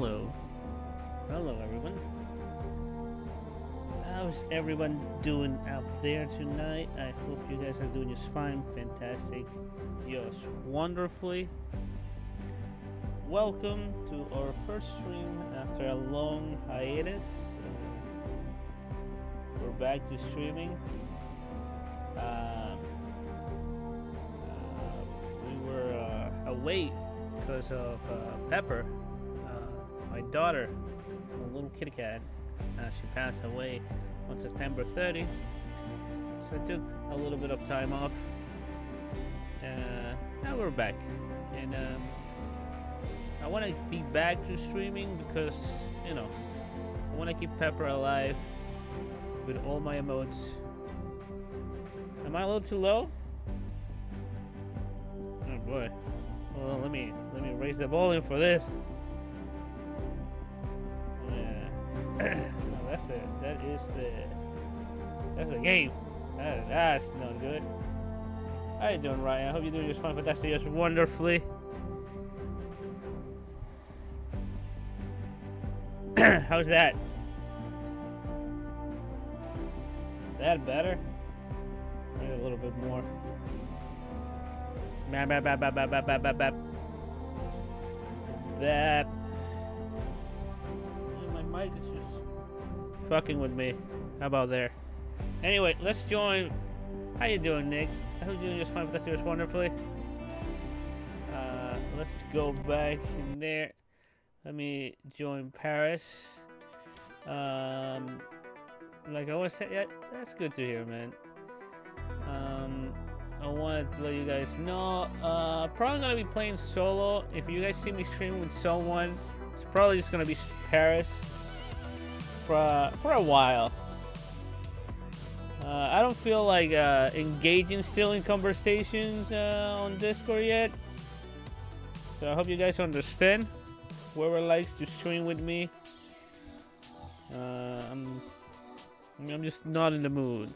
hello. Hello, everyone. How's everyone doing out there tonight? I hope you guys are doing just fine, fantastic, just wonderfully. Welcome to our first stream after a long hiatus. Uh, we're back to streaming. Um, uh, we were uh, away because of uh, Pepper, uh, my daughter, a little kitty cat. Uh, she passed away on September 30. So I took a little bit of time off. Uh, now we're back. And um, I want to be back to streaming because, you know, I want to keep Pepper alive with all my emotes. Am I a little too low? Oh boy. Well, let me let me raise the volume for this. no, that's the that is the that's the game. That, that's no good. How you doing, Ryan? I hope you're doing just fine. Fantastic, just wonderfully. How's that? That better? Maybe a little bit more. Bap, bap, bap, bap, bap, bap, bap, bap. Bap. My mic is just fucking with me. How about there? Anyway, let's join. How you doing, Nick? I hope you're doing just fine. Fantastic, just wonderfully. Uh, let's go back in there. Let me join Paris. Um, like I was saying, yeah, that's good to hear, man. Um, I wanted to let you guys know. Uh, probably gonna be playing solo. If you guys see me stream with someone, it's probably just gonna be Paris for uh, for a while. Uh, I don't feel like uh, engaging still in conversations uh, on Discord yet. So I hope you guys understand. Whoever likes to stream with me, uh, I'm I'm just not in the mood.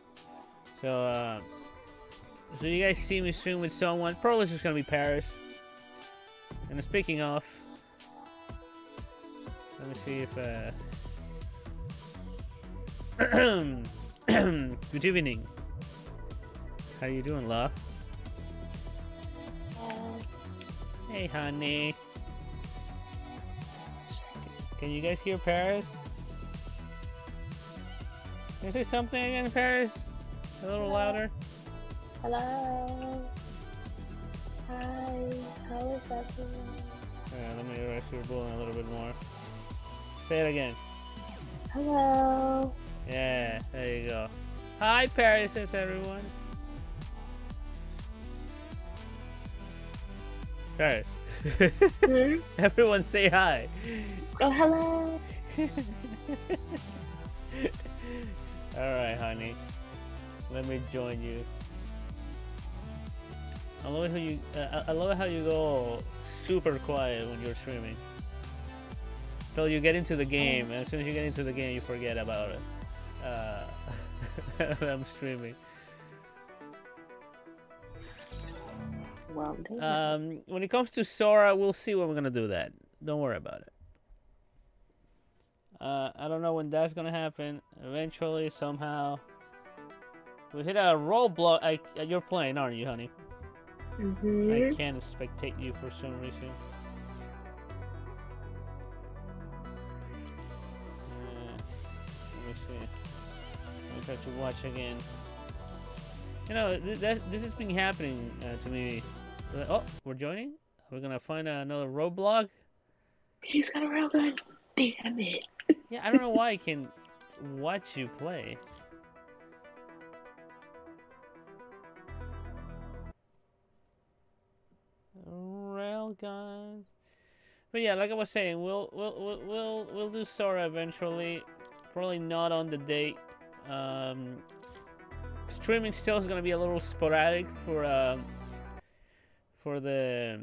So uh, so you guys see me stream with someone, probably just gonna be Paris. And speaking of, let me see if uh Good evening. How you doing, love? Uh, hey, honey. Can you guys hear Paris? Can you say something again, Paris? A little Hello. louder. Hello. Hi. How is everyone? Yeah, let me raise your volume a little bit more. Say it again. Hello. Yeah, there you go. Hi, Paris, says everyone. Paris. Hmm? everyone say hi. Oh, hello. Alright, honey. Let me join you. I love how you. Uh, I I love how you go super quiet when you're streaming. Till you get into the game, and as soon as you get into the game, you forget about it. Uh, I'm streaming. Well. Um, when it comes to Sora, we'll see when we're gonna do that. Don't worry about it. Uh, I don't know when that's gonna happen. Eventually, somehow. We hit a roadblock. I, uh, you're playing, aren't you, honey? I Mhm. can't spectate you for some reason. Uh, let me see. Try to watch again. You know, th- that, this has been happening uh, to me. Oh, we're joining? We're gonna find another roadblock? He's got a real gun. Damn it. Yeah, I don't know why I can watch you play. Railgun. But yeah, like I was saying, we'll we'll we'll we'll, we'll do Sora eventually. Probably not on the date. Um, streaming still is gonna be a little sporadic for um for the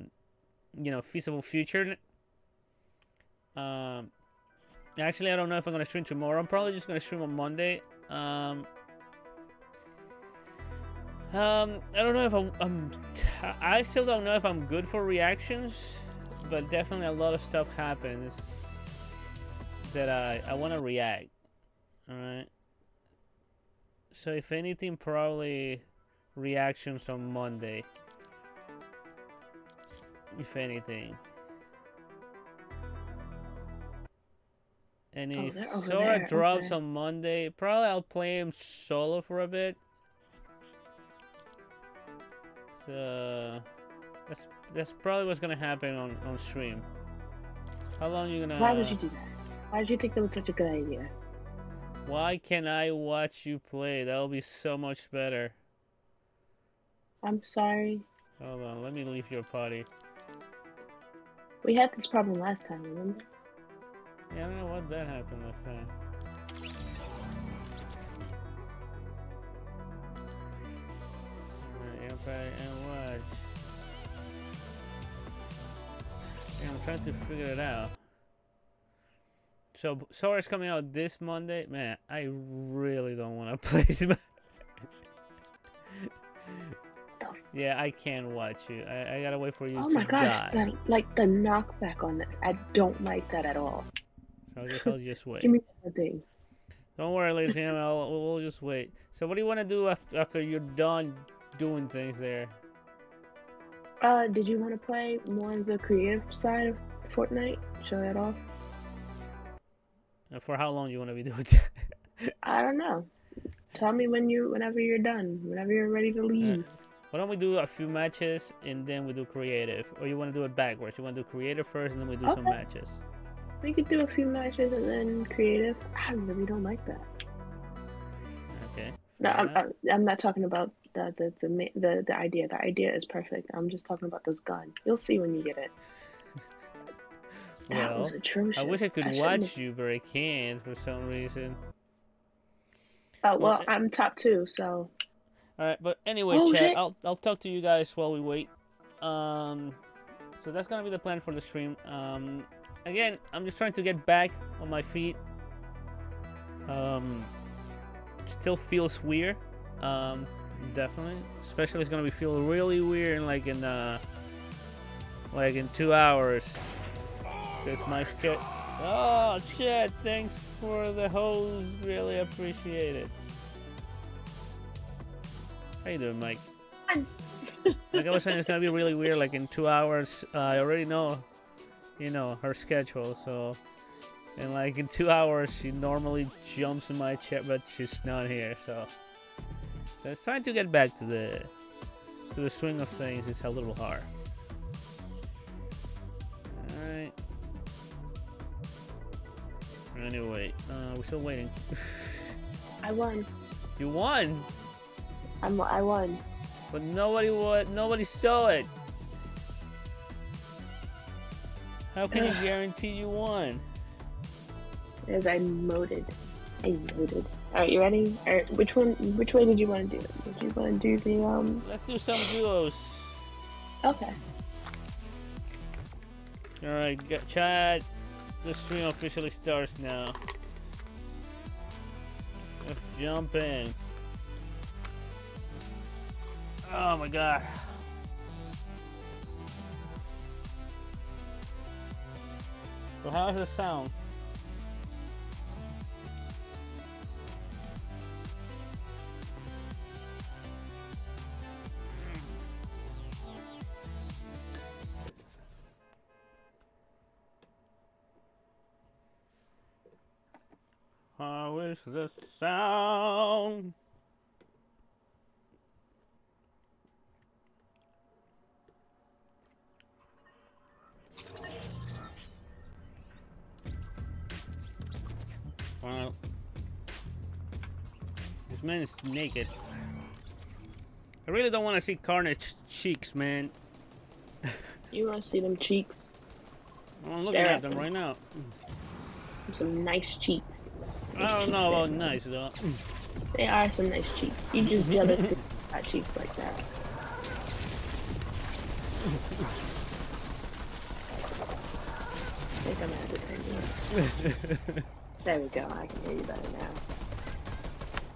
you know feasible future. Um, Actually, I don't know if I'm gonna stream tomorrow. I'm probably just gonna stream on Monday. Um, um, I don't know if I'm, I'm. I still don't know if I'm good for reactions, but definitely a lot of stuff happens. that I I want to react. All right. So if anything, probably reactions on Monday. If anything. And Oh, if they're Sora there, drops okay. on Monday, probably I'll play him solo for a bit. So that's that's probably what's gonna happen on on stream. How long are you gonna? Why would you do that? Why did you think that was such a good idea? Why can't I watch you play? That'll be so much better. I'm sorry. Hold on, let me leave your party. We had this problem last time, remember? Yeah, I don't know what that happened last time. Alright, everybody and watch. Yeah, I'm trying to figure it out. So, Sora's coming out this Monday. Man, I really don't want to play Smash. yeah, I can't watch you. I, I gotta wait for you Oh my gosh, the, like the knockback on this. I don't like that at all. So I guess I'll just wait. Give me that thing. Don't worry, ladies and gentlemen. I'll, we'll we'll just wait. So, what do you want to do after, after you're done doing things there? Uh, did you want to play more of the creative side of Fortnite? Show that off? And for how long you want to be doing that? I don't know. Tell me when you, whenever you're done, whenever you're ready to uh, leave. Why don't we do a few matches and then we do creative? Or you want to do it backwards? You want to do creative first and then we do some matches? We could do a few matches and then creative. I really don't like that. Okay. No, I'm. I'm, I'm not talking about the the, the the the idea. The idea is perfect. I'm just talking about this gun. You'll see when you get it. That well, was atrocious. I wish I could shouldn't watch you, but I can't for some reason. Oh well, well, I'm top two, so All right, but anyway, Oh, chat. shit. I'll I'll talk to you guys while we wait. Um, so that's gonna be the plan for the stream. Um, again, I'm just trying to get back on my feet. Um, still feels weird. Um, definitely, especially it's gonna be feel really weird in like in uh, like in two hours. Cause my schedule. Oh shit! Thanks for the hose. Really appreciate it. How you doing, Mike? Like I was saying, it's gonna be really weird. Like in two hours, uh, I already know, you know, her schedule. So, and like in two hours, she normally jumps in my chair, but she's not here. So, so it's trying to get back to the to the swing of things. It's a little hard. All right. Anyway, uh, we're still waiting. I won. you won, I'm I won. but nobody wa- nobody saw it. How can you guarantee you won? As I moded. I moded. All right, you ready? All right, which one? Which way did you want to do it? Did you want to do the um? Let's do some duos. Okay. All right, g- Chad. The stream officially starts now. Let's jump in. Oh my god. So how's the sound? How is the sound? Wow. This man is naked. I really don't want to see Carnage cheeks, man. You want to see them cheeks? I'm looking Stare at at them them. right now. Some nice cheeks. I don't cheeks know about nice though. They are some nice cheeks. You just jealous to got cheeks like that. I think I'm out advertising. there we go. I can hear you better now.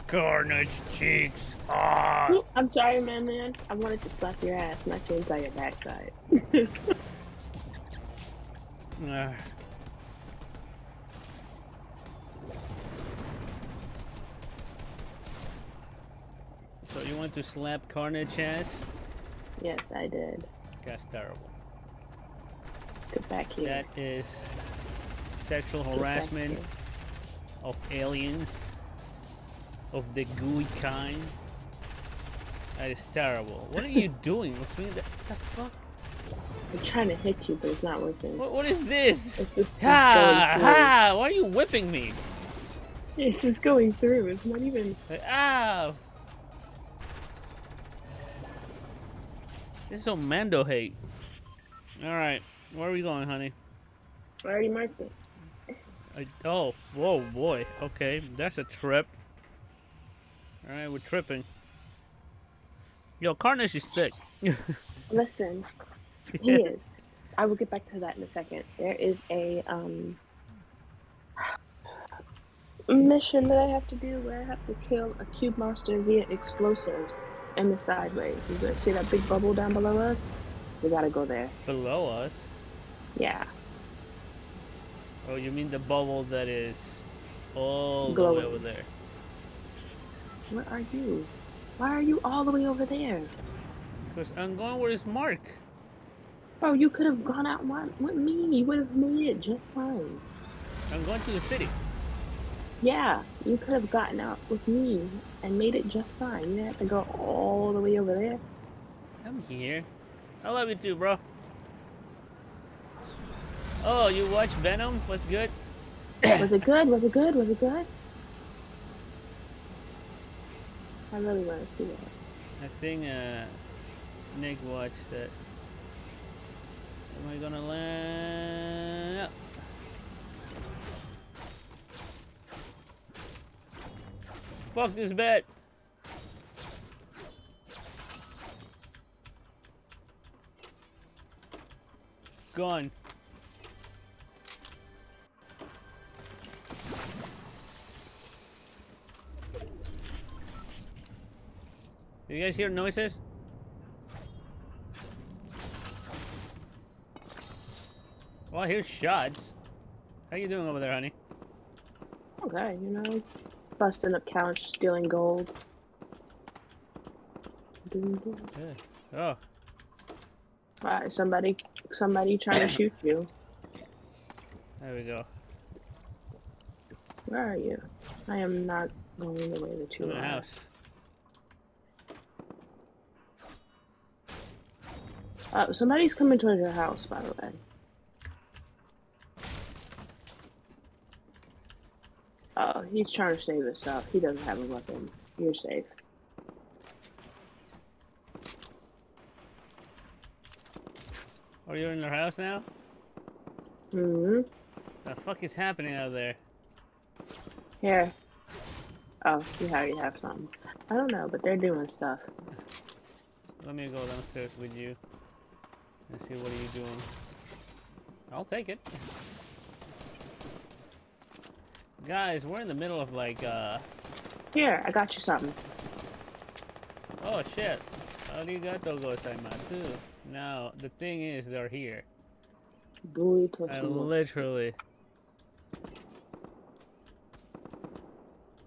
Carnage cheeks. Ah. I'm sorry, man, man. I wanted to slap your ass, not your entire backside. Ah. To slap Carnage ass? Yes, I did. That's terrible. Get back here. That is sexual Get harassment of aliens of the gooey kind. That is terrible. What are you doing? What's doing that? What the fuck? I'm trying to hit you, but it's not working. What, what is this? It's just Ha going through. ha! Why are you whipping me? It's just going through. It's not even. Ow! This is so Mando hate. Alright, where are we going, honey? I already marked it. I, oh, whoa, boy. Okay, that's a trip. Alright, we're tripping. Yo, Carnage is thick. Listen, he is. I will get back to that in a second. There is a um mission that I have to do where I have to kill a cube monster via explosives in the sideways. You gonna see that big bubble down below us? We gotta go there. Below us. Yeah. Oh, you mean the bubble that is all the way over there? Where are you? Why are you all the way over there? Because I'm going where it's Mark. Bro, you could have gone out with me. You would have made it just fine. I'm going to the city. Yeah, you could have gotten out with me and made it just fine. You didn't have to go all the way over there. I'm here. I love you too, bro. Oh, you watch Venom? What's good? Was it good? Was it good? Was it good? I really want to see it. I think uh, Nick watched it. Am I gonna land? Fuck this bet. Gone. You guys hear noises? Well, I hear shots. How you doing over there, honey? Okay, you know, busting up couch, stealing gold. Yeah. Oh, Alright, somebody, somebody trying to shoot you. there we go. Where are you? I am not going the way that you are. house. Uh, somebody's coming towards your house, by the way. Oh, he's trying to save himself. He doesn't have a weapon. You're safe. Are you in your house now? Mm-hmm. The fuck is happening out there? Here. Oh, you already have something. I don't know, but they're doing stuff. Let me go downstairs with you and see what are you doing. I'll take it. Guys, we're in the middle of like, uh, Here, I got you something. oh shit. Arigato gozaimasu. Now, the thing is, they're here. I literally,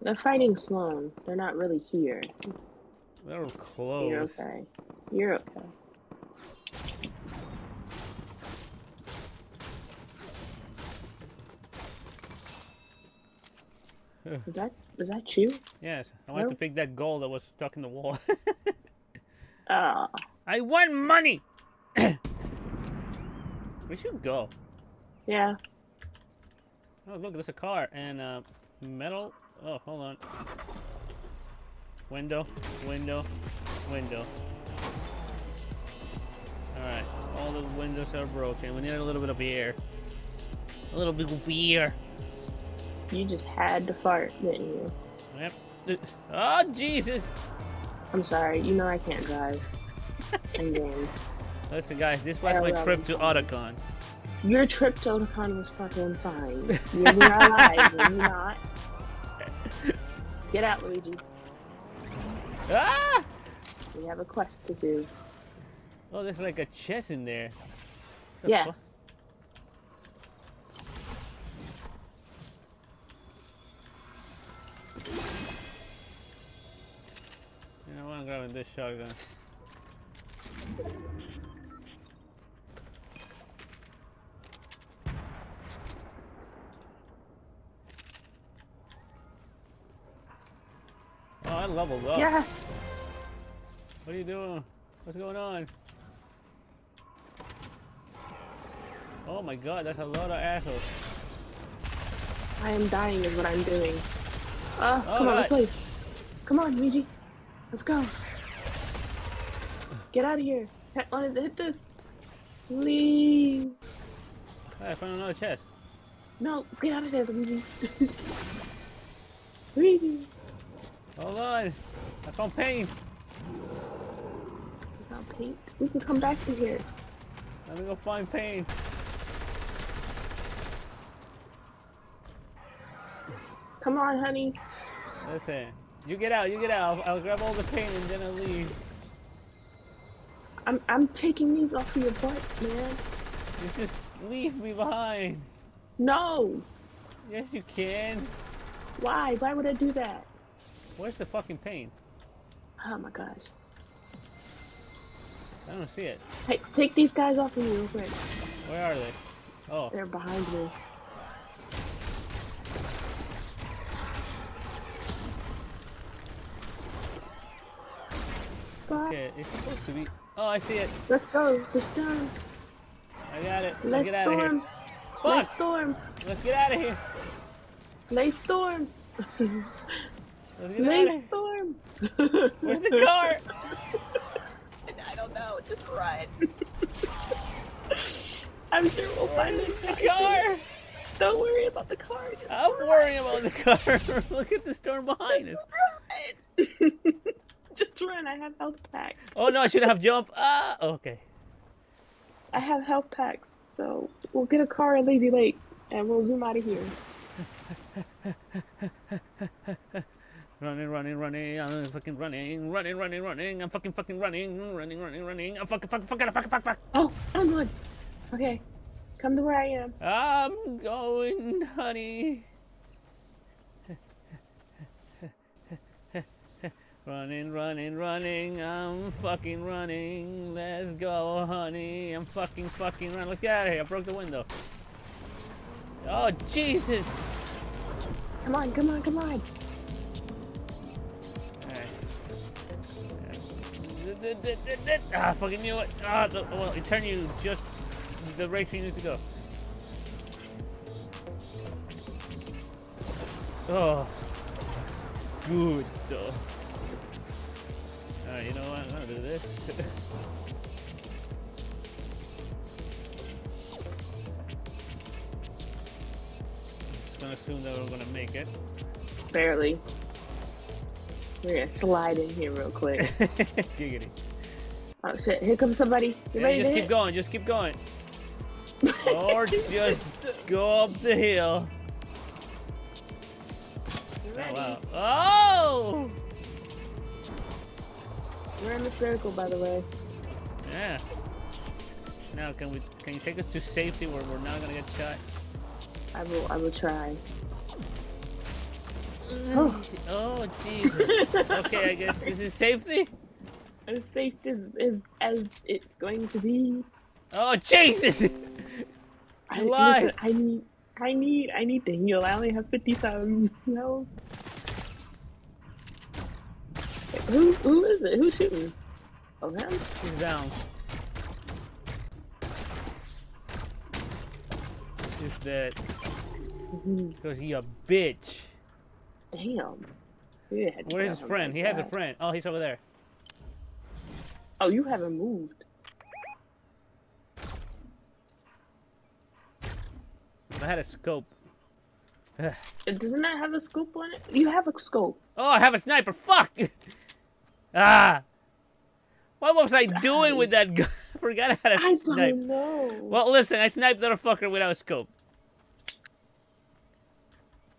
They're fighting Slone. They're not really here. they're close. You're okay. You're okay. Is that is that you? Yes, I want to pick that gold that was stuck in the wall. Oh, I want money! we should go. yeah. Oh, look, there's a car and uh, metal. Oh, hold on. Window, window, window. Alright, all the windows are broken. We need a little bit of air. A little bit of air. You just had to fart, didn't you? Yep. Oh, Jesus! I'm sorry. You know I can't drive. I'm game. Listen, guys, this was my trip to Otakon. Your trip to Otakon was fucking fine. You're alive, you're not. Get out, Luigi. Ah! We have a quest to do. Oh, there's like a chest in there. The Yeah. I'm grabbing this shotgun. Oh, I leveled up. Yeah. What are you doing? What's going on? Oh my god, that's a lot of assholes. I am dying is what I'm doing. Uh, come on, let's leave. Come on, Luigi. Let's go. Get out of here. Hit, uh, hit this. Leave. Hey, I found another chest. No, get out of there, Luigi. Luigi. Hold on. I found pain. It's not paint. We can come back to here. Let me go find pain. Come on, honey. Listen, you get out, you get out. I'll, I'll grab all the pain and then I'll leave. I'm I'm taking these off of your butt, man. You just leave me behind. No. Yes, you can. Why? Why would I do that? Where's the fucking pain? Oh my gosh. I don't see it. Hey, take these guys off of me real quick. Where are they? Oh, They're behind me. Bye. okay. It's supposed to be. Oh, I see it. Let's go. The storm. I got it. Let's Let's get out of here. storm. Let's storm. Let's get out of here. Let's storm. Let's get out of Let's here. storm. Where's the car? I don't know. Just run. I'm sure we'll find Where's it. the car? Don't worry about the car. Just I'm worrying about the car. Look at the storm behind us. Run. I have health packs. Oh no, I should have jump. Ah, okay. I have health packs, so we'll get a car at Lazy Lake and we'll zoom out of here. Running, running, running. I'm fucking running, running, running, running. I'm fucking, fucking running, running, running, running. I'm fucking, fucking, fucking, fucking, fucking, fucking. Oh, I'm good. Okay, come to where I am. I'm going, honey. Running, running, running. I'm fucking running. Let's go, honey. I'm fucking, fucking running. Let's get out of here. I broke the window. Oh, Jesus. Come on, come on, come on. Alright. Ah, fucking knew it. Ah, the, well, it turned you just the right you need to go. Oh, good though. Alright, you know what? I'm gonna do this. Just gonna assume that we're gonna make it. Barely. We're gonna slide in here real quick. Giggity. Oh shit, here comes somebody. You Yeah, ready just keep hit? going, just keep going. or just go up the hill. You Oh, ready? wow. Oh! We're in the circle, by the way. Yeah. Now, can we? Can you take us to safety where we're not gonna get shot? I will. I will try. Oh. Oh, Jesus. okay, I guess this is safety. As safe as, as as it's going to be. Oh, Jesus! I, lied. listen, I need. I need. I need to heal. I only have fifty some health. Who? Who is it? Who's shooting? Oh, him. He's down. He's dead. Mhm. Because he a bitch. Damn. Yeah, had to Where's his friend? He has a friend. Oh, he's over there. Oh, you haven't moved. I had a scope. Doesn't that have a scope on it? You have a scope. Oh, I have a sniper. Fuck! ah! What was I doing with that gun? I forgot how to a I snipe. don't know. Well, listen, I sniped that fucker without a scope.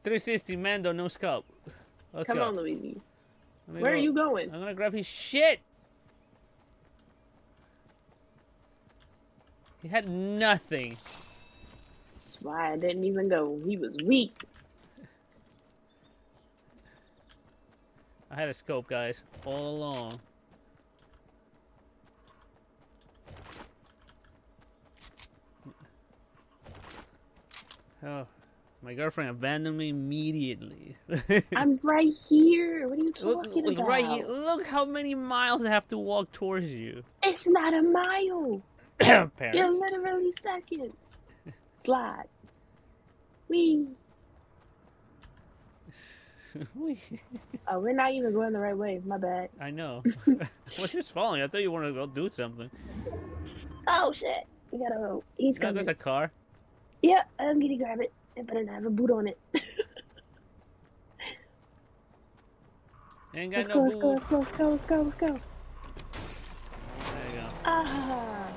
360 Mando, no scope. Let's Come go. on, Luigi. Where are you going? I'm gonna grab his shit. He had nothing. That's why I didn't even go. He was weak. I had a scope, guys, all along. Oh, my girlfriend abandoned me immediately. I'm right here. What are you talking look, look, about? Right here. Look how many miles I have to walk towards you. It's not a mile. Parents. You're literally seconds. Slide. Wee. Oh, we're not even going the right way. My bad. I know. well, she's falling. I thought you wanted to go do something. Oh shit. We gotta go. He's No, coming. there's a car. Yeah, I'm gonna grab it. It better not have a boot on it. Ain't got let's no go, let's go, let's go, let's go, let's go, let's go. There you go. Ah.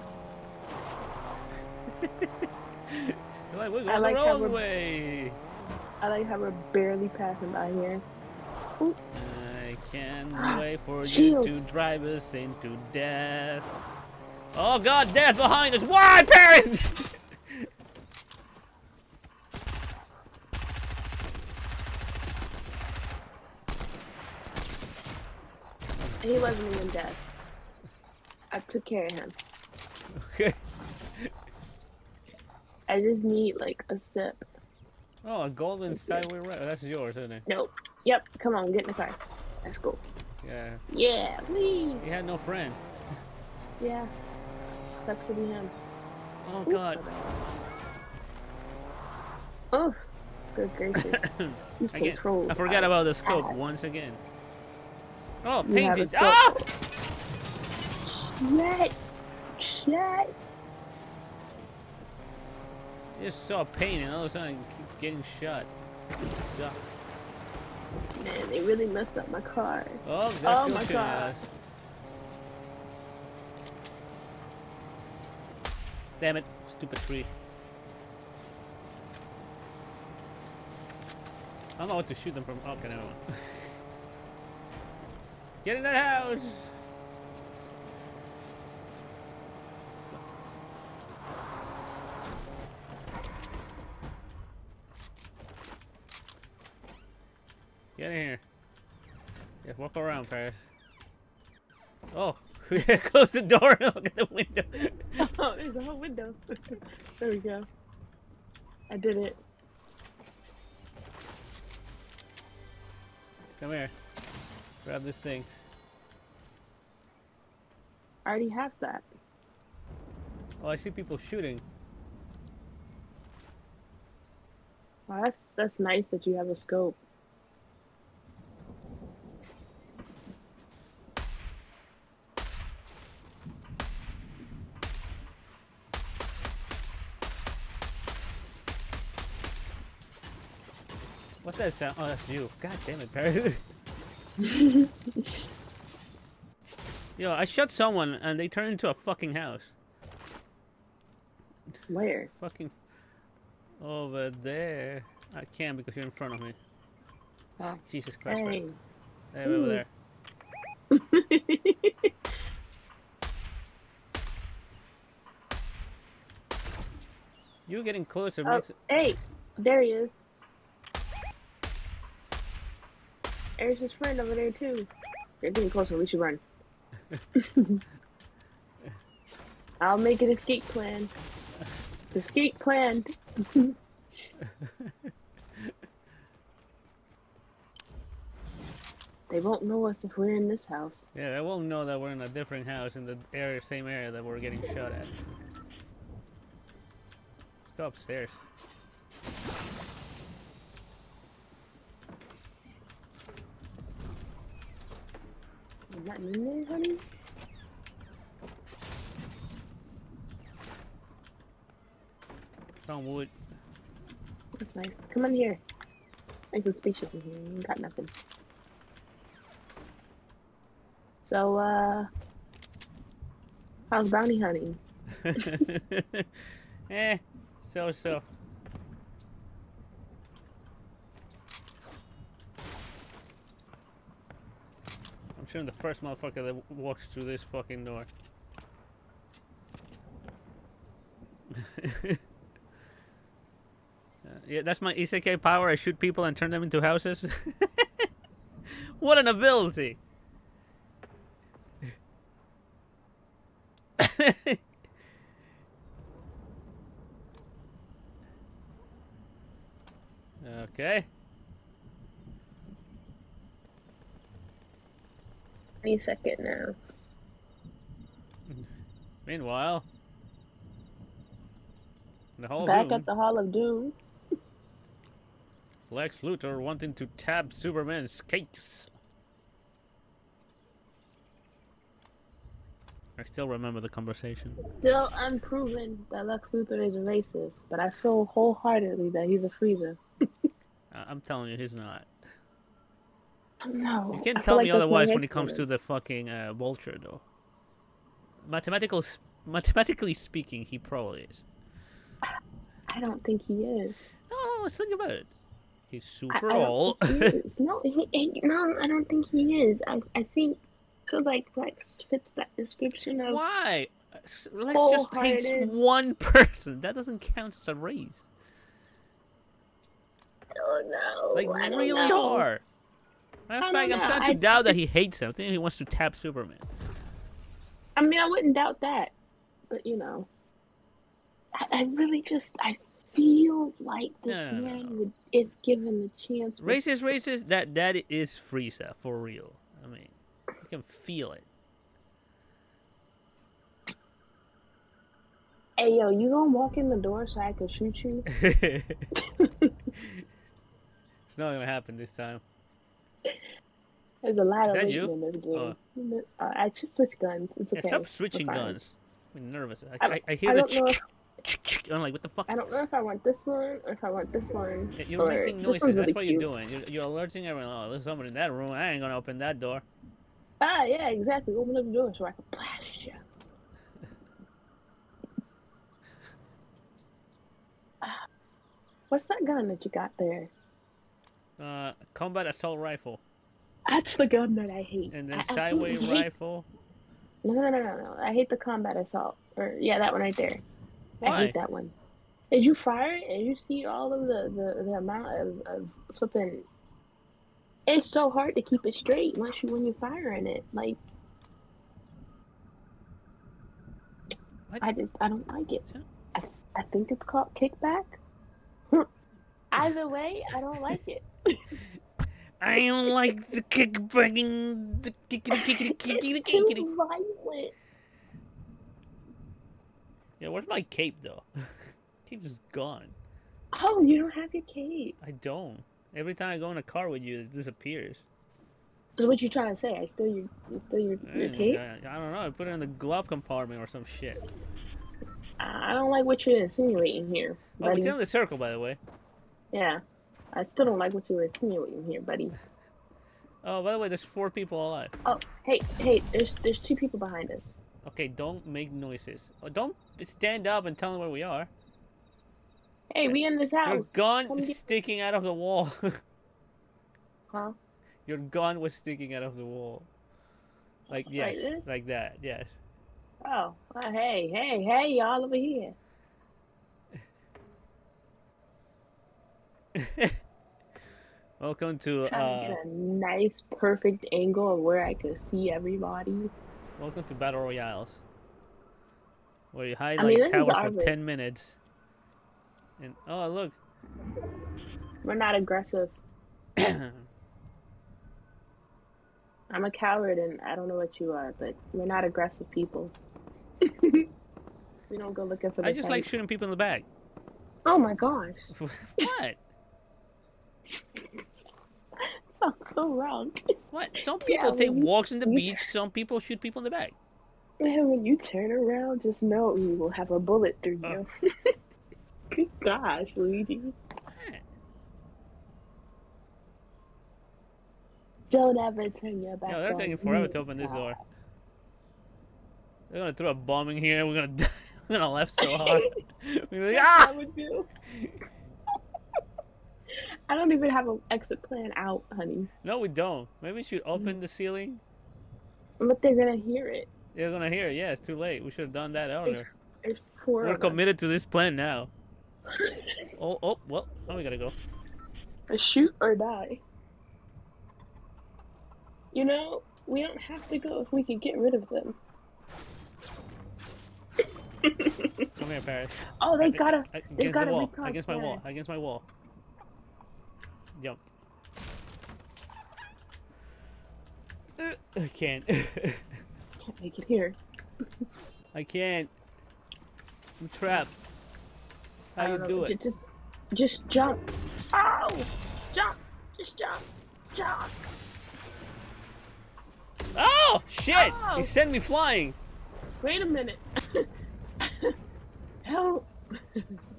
Like, we're I going like the wrong way. I like how we're barely passing by here. Ooh. I can't wait for you Shields. to drive us into death. Oh god, death behind us! Why, Paris? He wasn't even dead. I took care of him. okay. I just need like a sip. Oh, a golden sideway right. Oh, that's yours, isn't it? Nope. Yep. Come on, get in the car. Let's go. Yeah. Yeah. Wee. He had no friend. Yeah. Sucks to be him. Oh Ooh, god. Oh, good gracious. These Again, controls. I forgot about the scope ass. once again. Oh, You have a painted. Ah! Shit. Shit. Just saw paint and all of a sudden getting shot. Suck. Man, they really messed up my car. Oh, that's Oh my God. Damn it, stupid tree. I don't know what to shoot them from. Okay, never mind. Get in that house! Get in here. Yeah, walk around, Paris. Oh, yeah, close the door and look at the window. Oh, there's a whole window. there we go. I did it. Come here. Grab this thing. I already have that. Oh, I see people shooting. Well, that's that's nice that you have a scope. That sound? Oh, that's you. God damn it, Paris. Yo, I shot someone and they turned into a fucking house. Where? Fucking over there. I can't because you're in front of me. Oh. Jesus Christ, Hey. man. Hey, over hmm. there. You're getting closer. oh, Makes it... hey, there he is. There's his friend over there too. They're getting closer. We should run. I'll make an escape plan. Escape plan. they won't know us if we're in this house. Yeah, they won't know that we're in a different house in the area, same area that we're getting shot at. Let's go upstairs. That in there, honey? Found wood. That's nice. Come on here. Nice and spacious in here. You ain't got nothing. So, uh, how's bounty hunting? eh, So so the first motherfucker that walks through this fucking door. Uh, yeah, that's my isekai power. I shoot people and turn them into houses. what an ability! Okay. Any second now. Meanwhile, in the Hall Back of Doom, at the Hall of Doom. Lex Luthor wanting to tap Superman's skates. I still remember the conversation. Still unproven that Lex Luthor is a racist, but I feel wholeheartedly that he's a freezer. I'm telling you, he's not. No. You can't tell like me otherwise when it comes to the fucking uh, vulture, though. Mathematical, mathematically speaking, he probably is. I don't think he is. No, no, let's think about it. He's I, I super old. think he is. No, he, he, no, I don't think he is. I, I think I like Lex fits that description of. Why? Let's just paint one person. That doesn't count as a race. I don't know. Like I really know. hard. Matter I of don't fact, I'm starting to I- doubt that he hates him. I think he wants to tap Superman. I mean, I wouldn't doubt that, but you know, I, I really just I feel like this No, no, man no. would, if given the chance, would Racist, racist. That that is Frieza for real. I mean, you can feel it. Hey yo, you gonna walk in the door so I can shoot you? it's not gonna happen this time. There's a lot Is of you? in this game. Uh, I just switch guns. It's Yeah, okay. stop switching guns. I'm nervous. I I, I, hear I the. don't know if- I'm like, what the fuck? I don't know if I want this one or if I want this one. Yeah, You're making noises. That's really what cute. you're doing. You're, you're alerting everyone. Oh, there's someone in that room. I ain't gonna open that door. Ah, yeah, exactly. Open up the door so I can blast you. Ah, What's that gun that you got there? Uh, combat assault rifle, That's the gun that I hate. and then I sideway hate- rifle. No, no, no, no, no. I hate the combat assault. Or yeah, that one right there. Why? I hate that one. Did you fire it and you see all of the the, the amount of, of flipping? It's so hard to keep it straight once you when you're firing it. Like What? I just I don't like it. I I think it's called kickback. Either way, I don't like it. I don't like the kickbacking, the kickity kickity kickity It's too violent. Yeah, where's my cape though? Cape's just gone. Oh, you don't have your cape. I don't. Every time I go in a car with you, it disappears. So what you trying to say? I steal your, you steal your, your cape? I, I don't know. I put it in the glove compartment or some shit. I don't like what you're insinuating here, Oh, still in the circle, by the way. Yeah, I still don't like what you're insinuating here, buddy. Oh, by the way, there's four people alive. Oh, hey, hey, there's there's two people behind us. Okay, don't make noises. Oh, don't stand up and tell them where we are. Hey, we in this house. Your gun Come is sticking out of the wall. Huh? Your gun was sticking out of the wall. Like yes, this? like that. Yes. Oh, well, hey, hey, hey, y'all over here. Welcome to Trying to uh, get a nice, perfect angle of where I could see everybody. welcome to battle royales, where you hide I like mean, a tower for ten minutes. And oh look, We're not aggressive. I'm a coward, and I don't know what you are, but we're not aggressive people. we don't go looking for the I just like shooting people in the back. Oh my gosh, what? sounds so wrong. What? Some Yeah, people take you- walks in the beach. Some people shoot people in the back. Man, when you turn around, just know you will have a bullet through Oh. you. Good gosh, Luigi. Don't ever turn your back Yo, they're taking forever to open this door. They're gonna throw a bomb in here. We're gonna die. We're gonna laugh so hard. We're like, That's what ah! I do. I don't even have an exit plan out, honey. No, we don't. Maybe we should open the ceiling. But they're gonna hear it. They're gonna hear. it. Yeah, it's too late. We should have done that earlier. There's We're committed to this plan now. Oh, oh, well, oh, we gotta go. us. Shoot or die. You know, we don't have to go if we can get rid of them. Come here, Paris. Oh, they gotta. Uh, They gotta the wall. Against my wall. Against my wall. Jump. Uh, I can't. Can't make it here. I can't. I'm trapped. How you don't do it? Just, just jump. Oh! Jump! Just jump! Jump! Oh shit! Oh. He sent me flying. Wait a minute. Help!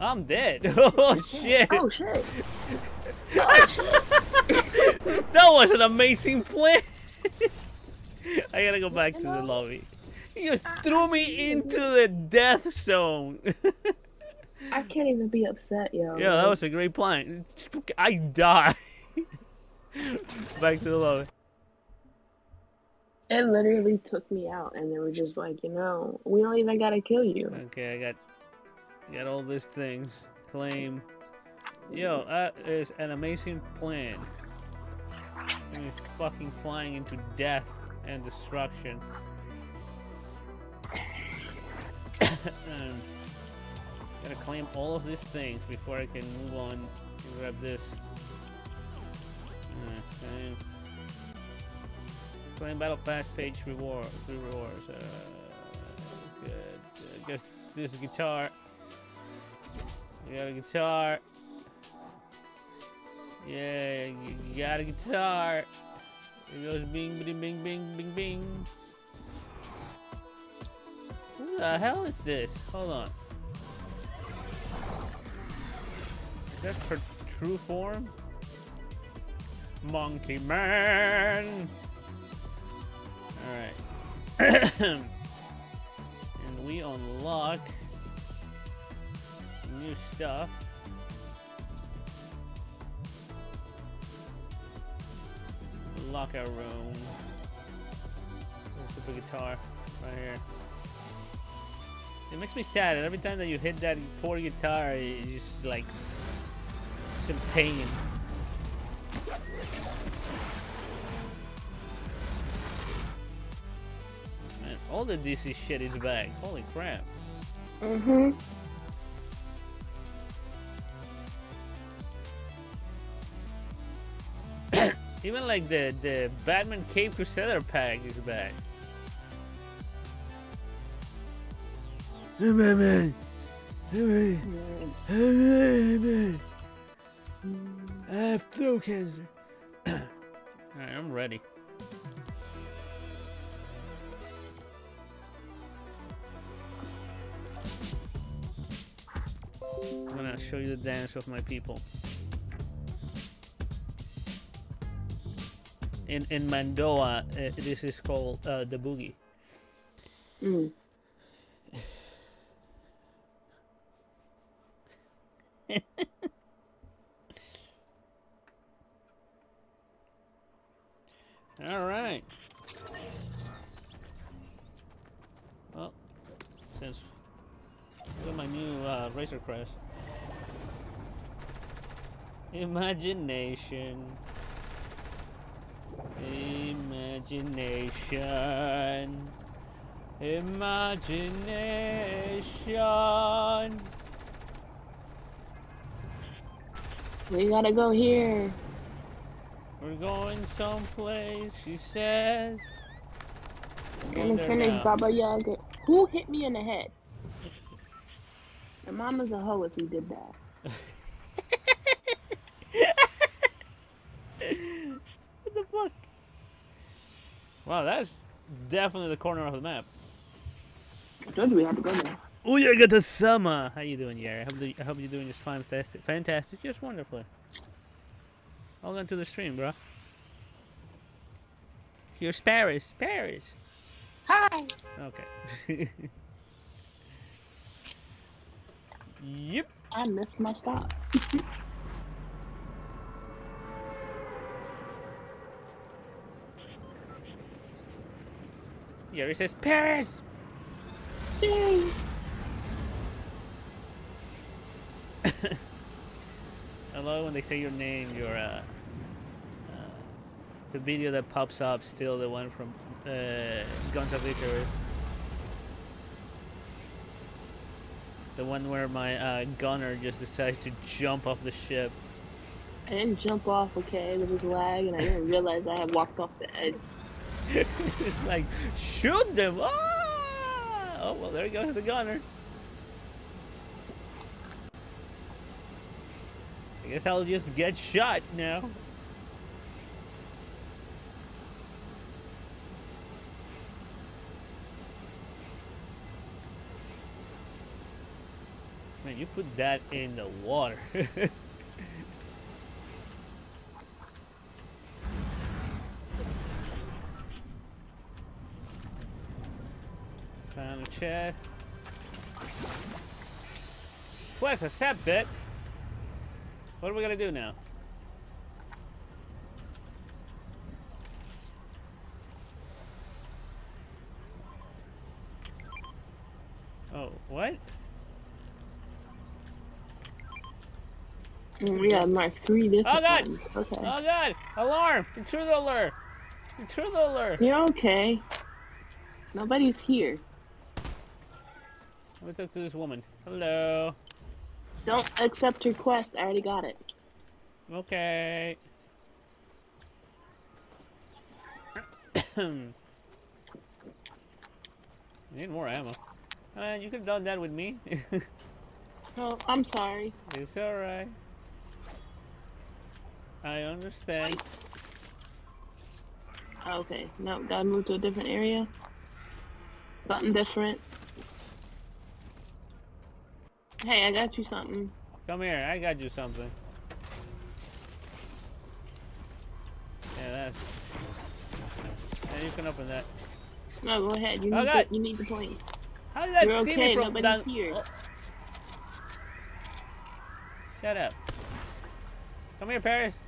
I'm dead. Oh shit! Oh shit! Oh shit! That was an amazing plan. I gotta go back to the lobby. You just threw me into the death zone. I can't even be upset, yo. yeah, that was a great plan. I die. back to the lobby. It literally took me out, and they were just like, you know, we don't even gotta kill you. Okay, I got got all these things. Claim. Yo, that is an amazing plan. You're fucking flying into death and destruction. um, gotta claim all of these things before I can move on and grab this. Okay. Claim battle pass page reward. Three rewards. Uh, good. Uh, guess this guitar. You got a guitar. Yeah, you got a guitar. It goes bing, bing, bing, bing, bing, bing. Who the hell is this? Hold on. Is that her true form? Monkey Man! Alright. and we unlock new stuff. Locker room. Big guitar right here. It makes me sad that every time that you hit that poor guitar, it's just like some pain. Man, all the DC shit is back. Holy crap. Mm-hmm. Even like the the Batman Cape Crusader pack is back. Hey, man, man. Hey, man. Hey, man. I have throat cancer. Alright, I'm ready. I'm gonna show you the dance of my people. In in Mandoa, uh, this is called uh, the boogie. Mm. All right. Well, since at my new uh, Razor Crest. Imagination. Imagination. Imagination. We gotta go here. We're going someplace, she says. Going Gonna finish. Baba Yaga. Who hit me in the head? Your mama's a hoe if he did that. what fuck? Wow, that's definitely the corner of the map. I told you we had to go there. Oh, yeah, got the summer. How you doing, Yari? I hope, the, I hope you're doing just fantastic. Fantastic, just wonderfully. Welcome to the stream, bro. Here's Paris. Paris. Hi. Okay. yep. I missed my stop. Yari says Paris. Yay. I love when they say your name, your uh, uh, the video that pops up still the one from uh, Guns of Icarus. The one where my uh, gunner just decides to jump off the ship. I didn't jump off, okay? It was lag, and I didn't realize I had walked off the edge. it's like, shoot them! Ah! Oh, well, there goes the gunner. I guess I'll just get shot now. Man, you put that in the water. A chair. Quest accepted. What are we gonna do now? Oh, what? Mm, we got mark three different Oh, God! ones. Okay. Oh god! Alarm! Intruder alert! Intruder alert! You're okay. Nobody's here. Let me talk to this woman. Hello. Don't accept her quest. I already got it. Okay. Need more ammo. Man, you could have done that with me. Oh, I'm sorry. it's alright. I understand. Okay, no, gotta move to a different area. Something different. Hey, I got you something. Come here, I got you something. Yeah, that's. And you can open that. No, go ahead. You need the, you need the points. How did that You're see okay, me from down? here. Oh. Shut up. Come here, Paris.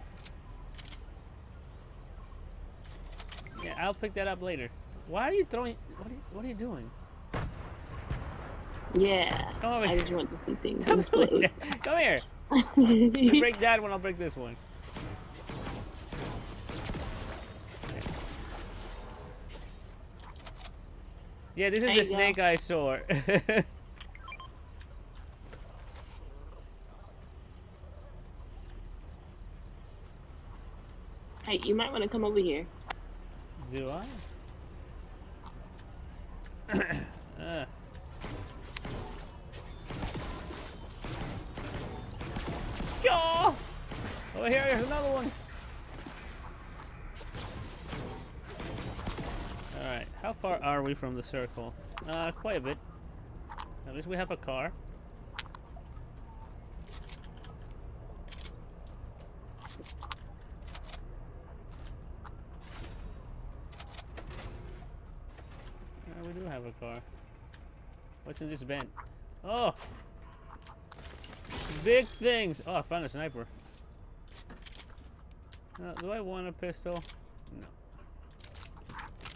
Yeah, I'll pick that up later. Why are you throwing? What are you, what are you doing? Yeah. Come over I just want to see things Come explode. here. You break that one, I'll break this one. Yeah, this is the you go. snake I saw. hey, you might want to come over here. Do I? uh. Yo! Over here, here's another one. Alright, how far are we from the circle? Uh, quite a bit. At least we have a car. Yeah, we do have a car. What's in this bin? Oh! Big things! Oh, I found a sniper. Uh, do I want a pistol?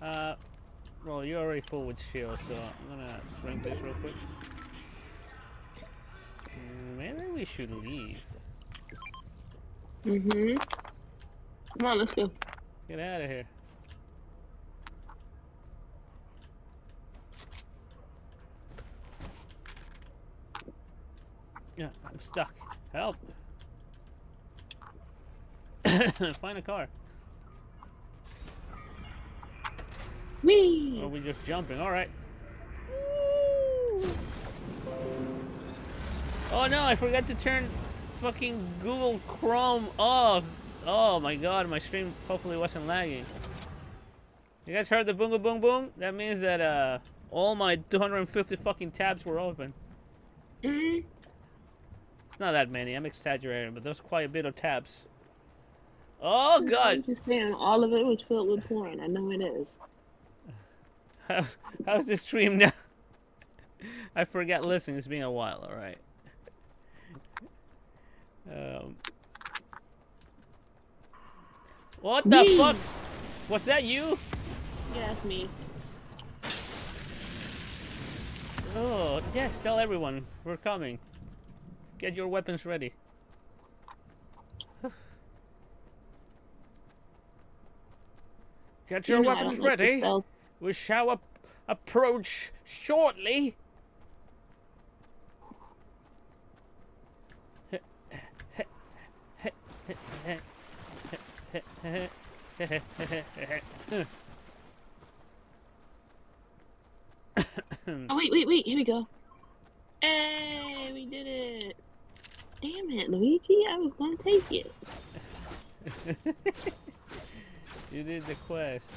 No. Uh, well, you're already full with shield, so I'm gonna drink this real quick. Mm, Maybe we should leave. Mm-hmm. Come on, let's go. Get out of here. Yeah, I'm stuck. Help! Find a car. Whee! Or are we just jumping? Alright. Oh no, I forgot to turn fucking Google Chrome off. Oh my god, my stream hopefully wasn't lagging. You guys heard the boom boom boom? That means that uh all my 250 fucking tabs were open. Mm-hmm. It's not that many, I'm exaggerating, but there's quite a bit of tabs. Oh god! I'm just saying, all of it was filled with porn. I know it is. How, how's the stream now? I forgot listening. It's been a while. All right. Um. What the fuck? Was that you? Yeah, it's me. Oh yes. Tell everyone we're coming. Get your weapons ready. Get your weapons ready. We shall ap approach shortly. oh, wait, wait, wait. Here we go. Hey, we did it. Damn it, Luigi. I was gonna take it. you did the quest.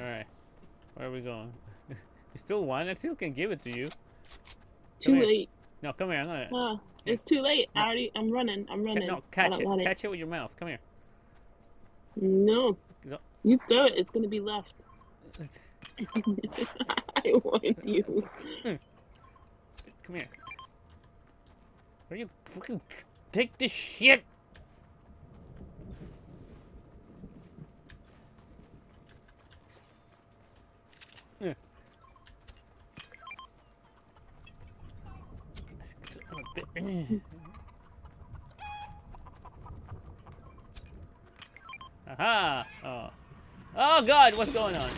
Alright. Where are we going? you still want? I still can give it to you. Too here. late. No, come here. I'm gonna. Oh, it's too late. I already. I'm running. I'm running. no, catch it. Catch it with your mouth. Come here. No. You throw it. It's gonna be left. I want you. Come here. Where you fucking take this shit? Yeah. I'm a bit- Aha! Oh. Oh god, what's going on?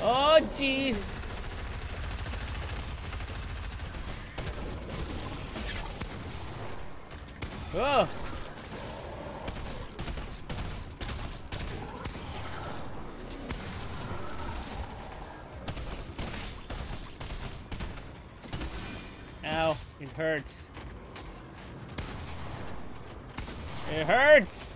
Oh jeez. Oh. Ow, it hurts. It hurts!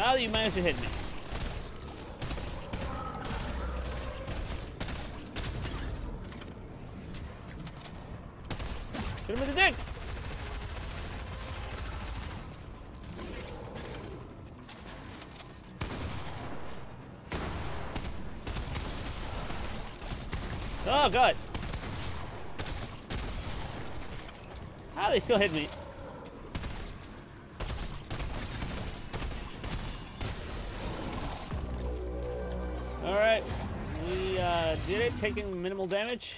How do you manage to hit me? Shoot him in the dick! Oh god! How they still hit me? Taking minimal damage.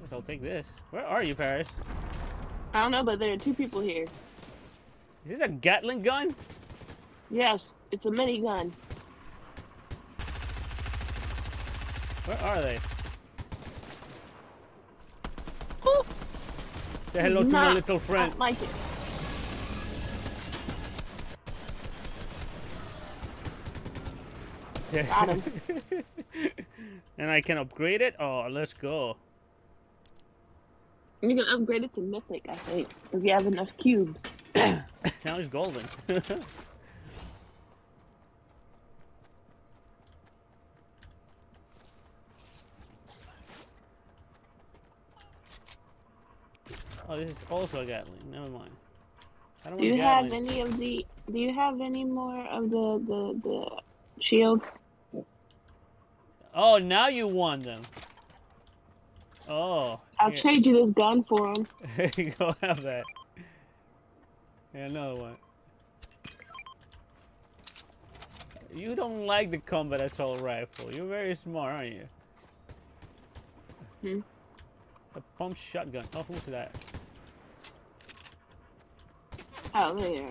Guess I'll take this. Where are you, Paris? I don't know, but there are two people here. Is this a Gatling gun? Yes, it's a minigun. Where are they? Oh, Say hello to my little I friend. don't like it. Got him. and I can upgrade it? Oh, let's go. You can upgrade it to mythic, I think, if you have enough cubes. now he's golden. oh, this is also a Gatling. Never mind. Do you have any of the? Do you have any more of the the the shields? Oh, now you want them. Oh. I'll here. trade you this gun for you go, have that. Yeah, another one. You don't like the combat assault rifle. You're very smart, aren't you? Hmm. A pump shotgun. Oh, who's that? Oh, there.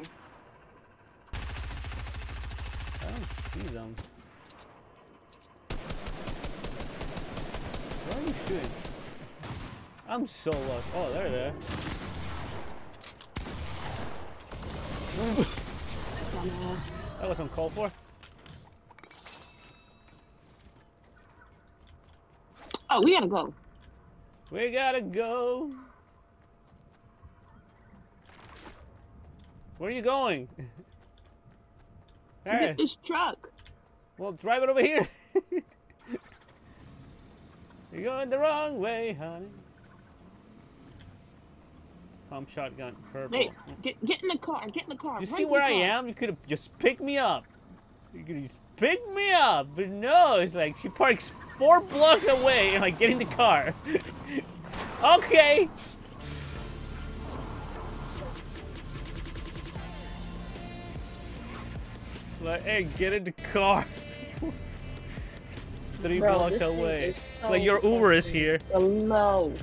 I don't see them. Where are you? I'm so lost. Oh, there they're there. That was uncalled for. Oh, we gotta go. We gotta go. Where are you going? Get this truck. well, drive it over here. You're going the wrong way, honey. Pump shotgun, purple. Wait, get get in the car. Get in the car. You Run see where I car. am? You could have just picked me up. You could have just picked me up. But no, it's like she parks four blocks away and like get in the car. okay. Like, hey, get in the car. Three Bro, blocks away. so like your Uber is here. Slow.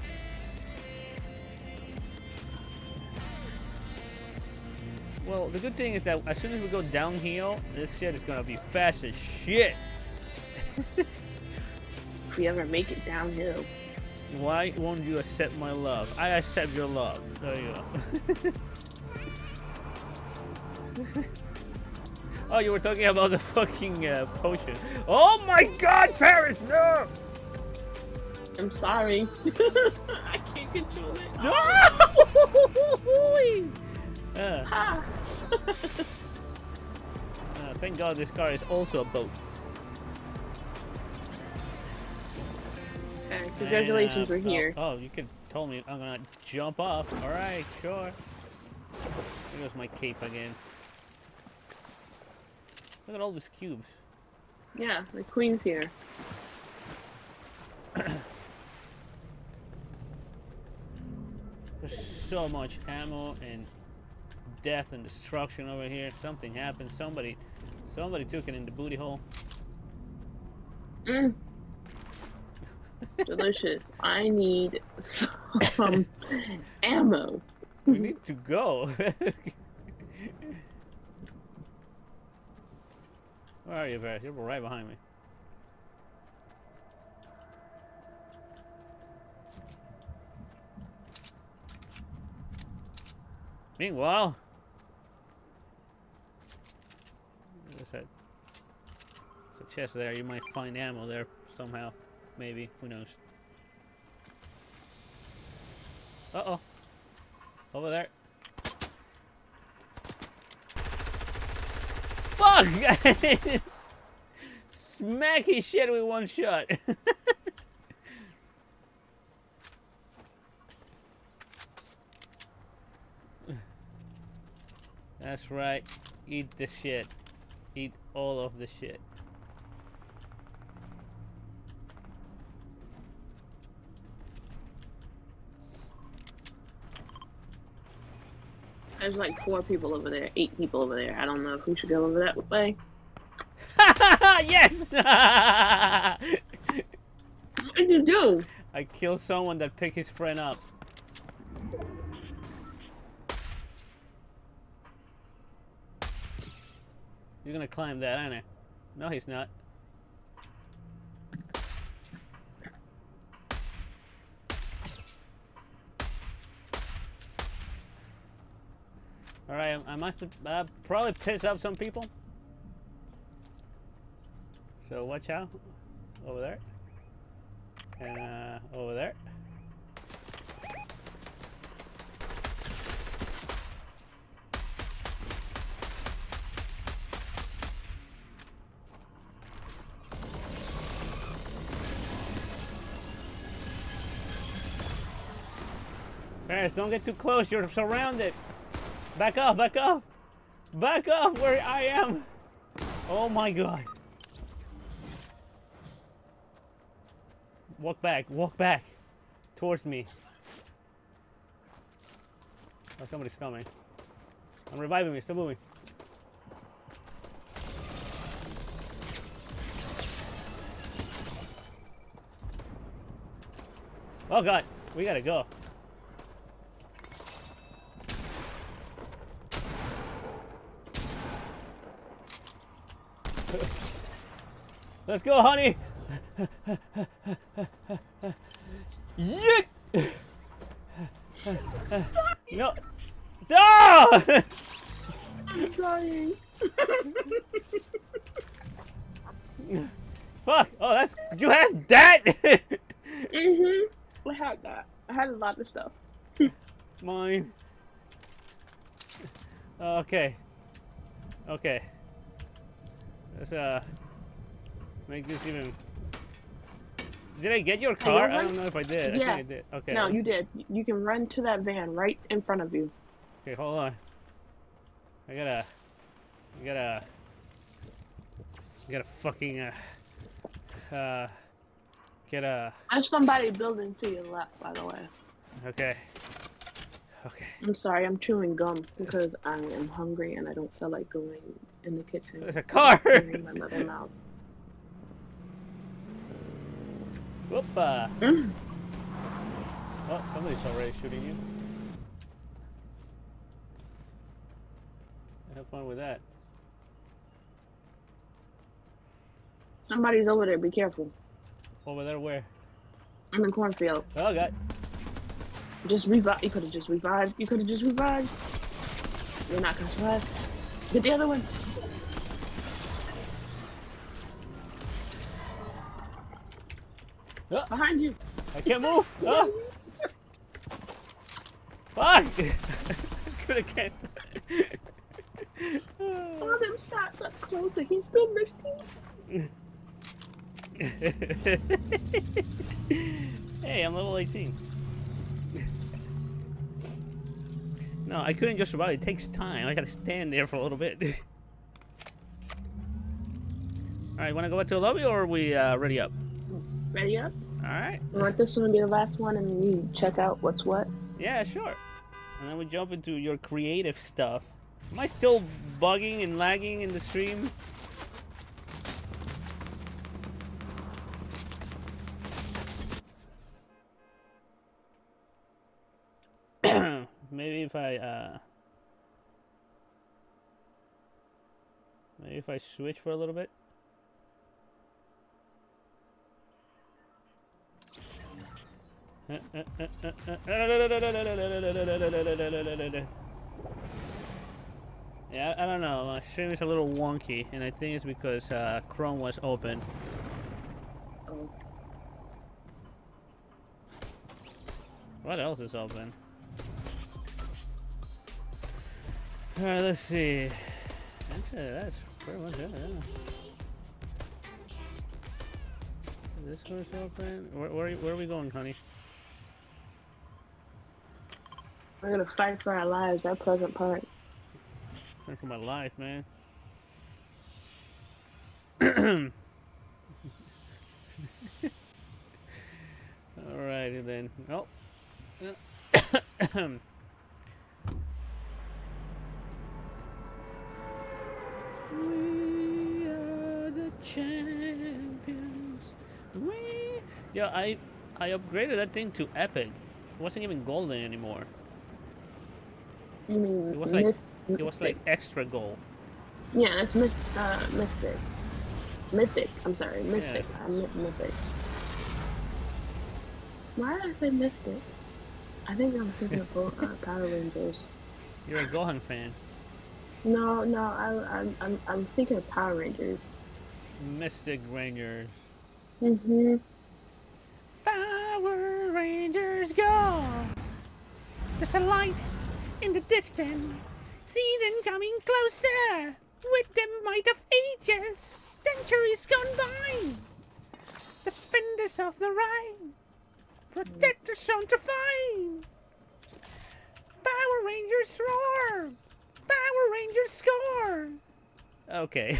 Well, the good thing is that as soon as we go downhill, this shit is gonna be fast as shit. If we ever make it downhill. Why won't you accept my love? I accept your love. There you go. oh, you were talking about the fucking uh, potion. Oh my god, Paris, no! I'm sorry. I can't control it. No! uh, Ah. uh, thank god this car is also a boat. Congratulations, And, uh, we're here. Oh, oh, you could tell me I'm gonna jump off. All right, sure. There goes my cape again. Look at all these cubes. Yeah, the queen's here. There's so much ammo and death and destruction over here. Something happened. Somebody, somebody took it in the booty hole. Mm. Delicious. I need some ammo. We need to go. Where are you, Paris? You're right behind me. Meanwhile, there's a, there's a chest there. You might find ammo there somehow. Maybe. Who knows? Uh oh. Over there. Fuck! Smack his shit with one shot. That's right. Eat the shit. Eat all of the shit. There's like four people over there, eight people over there. I don't know if we should go over that way. yes! What did you do? I killed someone that picked his friend up. You're gonna climb that, aren't you? No, he's not. Alright, I must have uh, probably pissed off some people. So watch out. Over there. And uh, over there. Paris, don't get too close. You're surrounded. Back off, back off. Back off where I am. Oh my god. Walk back, walk back. Towards me. Oh, somebody's coming. I'm reviving me, still moving. Oh god, we gotta go. Let's go, honey. Yeet! no. No! I'm trying. Fuck! Oh, that's you had that. mhm. I had that. I had a lot of stuff. Mine. Okay. Okay. Let's uh make this even. Did I get your car? I don't know if I did. I Yeah. think I did. Okay. no, you did. You can run to that van right in front of you. Okay, hold on. I gotta. I gotta. I gotta fucking uh. Uh. Get a. There's somebody building to your left, by the way. Okay. Okay. I'm sorry, I'm chewing gum because I am hungry and I don't feel like going in the kitchen. There's a car! my mother mouth. Whoop! Uh. Mm. Oh, somebody's already shooting you. Have fun with that. Somebody's over there. Be careful. Over there, where? I'm in cornfield. Oh god. Just revive. You could have just revived. You could have just revived. You're not gonna survive. Get the other one. Behind you. I can't move. Oh. Fuck! Could have came. All them shots up closer. He still missed you. hey, I'm level 18. no, I couldn't just survive. It takes time. I gotta stand there for a little bit. Alright, wanna go back to the lobby or are we uh, ready up? Ready up? Alright. You want this one to be the last one and you check out what's what? Yeah, sure. And then we jump into your creative stuff. Am I still bugging and lagging in the stream? maybe if I uh maybe if I switch for a little bit. Yeah, I don't know. My stream is a little wonky, and I think it's because uh, Chrome was open. What else is open? Alright, let's see. Actually, that's pretty much it, yeah. This one's open. Where, where, where are we going, honey? We're gonna fight for our lives. Our pleasant part. Turn for my life, man. Alrighty then. Oh. we are the champions. We. Yeah, I I upgraded that thing to epic. It wasn't even golden anymore. You mean It was like- mist- It was like extra gold. yeah, it's mist uh mystic. Mythic. I'm sorry, mythic. I meant mythic. Why did I say mystic? I think I'm thinking of uh, Power Rangers. You're a Gohan fan. No, no, I, I'm, I'm, I'm thinking of Power Rangers. Mystic Rangers. Mm-hmm. Power Rangers go! There's a light in the distance. See them coming closer. With the might of ages, centuries gone by. Defenders of the Rhine, protectors on to find. Power Rangers roar! Power Rangers score! Okay.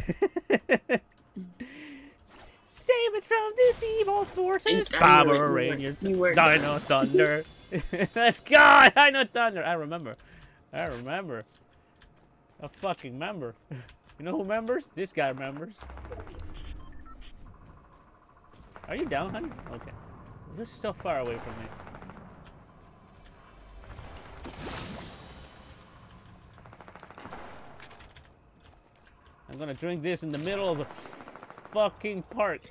Save us from this evil forces. I knew it, Power Rangers. you were Dino Thunder. Let's go! know Thunder. I remember. I remember. I fucking remember. You know who remembers? This guy remembers. Are you down, honey? Okay. You're so far away from me. I'm gonna drink this in the middle of the fucking park.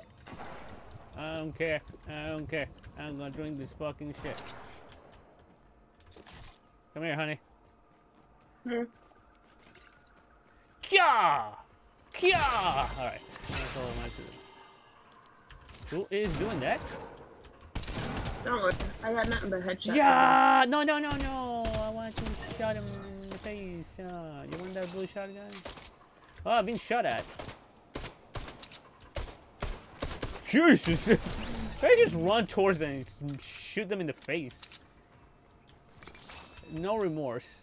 I don't care. I don't care. I'm gonna drink this fucking shit. Come here, honey. Hmm. Kya! Kya! Alright. That's all I want to do. Who is doing that? Worry, I got nothing but headshot. Yeah! No, no, no, no! I want to shot him in the face. Uh, you want that blue shotgun? Oh, I've been shot at. Jesus! I just run towards them and shoot them in the face. No remorse.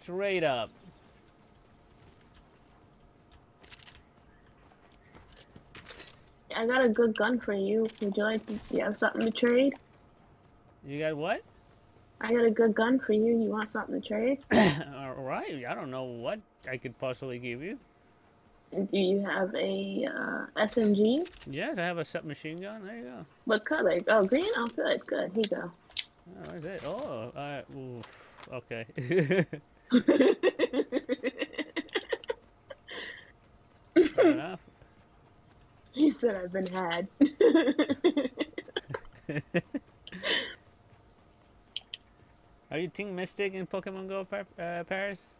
Straight up. I got a good gun for you. Would you like to you have something to trade? You got what? I got a good gun for you. You want something to trade? Alright, I don't know what I could possibly give you. Do you have a uh, SMG? Yes, I have a submachine gun. There you go. What color? Oh, green? Oh, good, good. Here you go. Oh, where's it? Oh, uh, oof. Okay. Fair enough. He said I've been had. Are you Team Mystic in Pokemon Go, uh, Paris?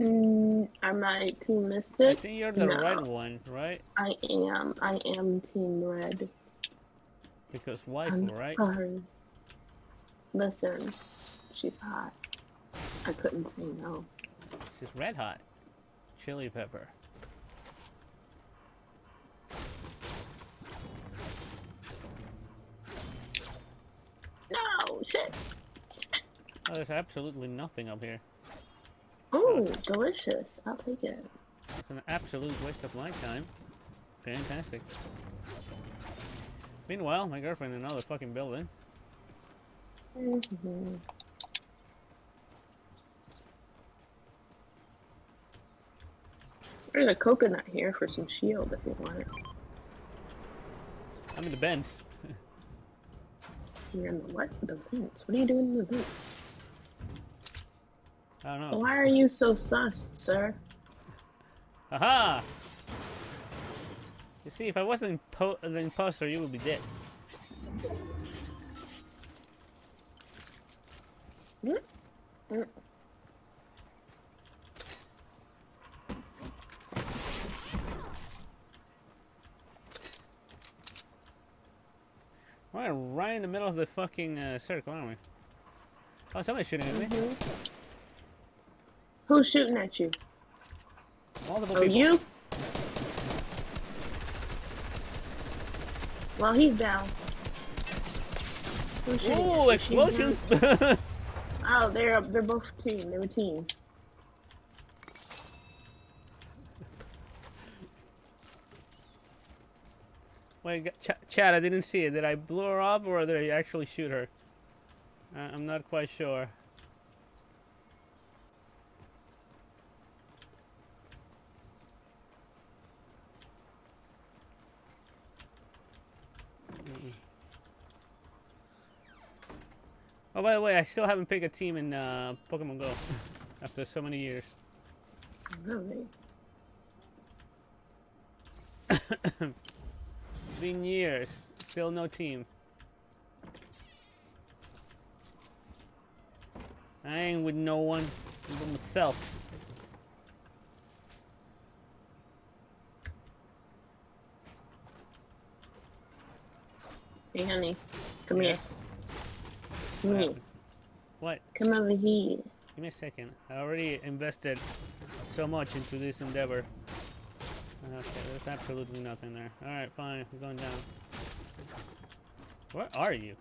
mm, am I Team Mystic? I think you're the No. red one, right? I am. I am Team Red. Because wife, I'm right? sorry. Listen, she's hot. I couldn't say no. She's red hot. Chili pepper. No, shit. Oh, there's absolutely nothing up here. Oh, delicious. I'll take it. It's an absolute waste of my time. Fantastic. Meanwhile, my girlfriend in another fucking building. Hmm There's a coconut here for some shield if you want it. I'm in the Benz. You're in the what? The vents. What are you doing in the vents? I don't know. Why are you so sus, sir? Aha! You see, if I wasn't po- the imposter, you would be dead. We're right in the middle of the fucking uh, circle, aren't we? Oh, somebody's shooting at me. Mhm. Who's shooting at you? Multiple Oh, people. you? Well, he's down. Who's shooting Ooh, at you? She's explosions! Oh, they're they're both team. They were teams. Wait, Ch- Chad, I didn't see it. Did I blow her up or did I actually shoot her? Uh, I'm not quite sure. Oh, by the way, I still haven't picked a team in uh, Pokemon Go after so many years. Really? Been years, still no team. I ain't with no one, I'm with myself. Hey, honey, come Yeah. here. What What? Come over here. Give me a second. I already invested so much into this endeavor. Okay, there's absolutely nothing there. Alright, fine, we're going down. Where are you?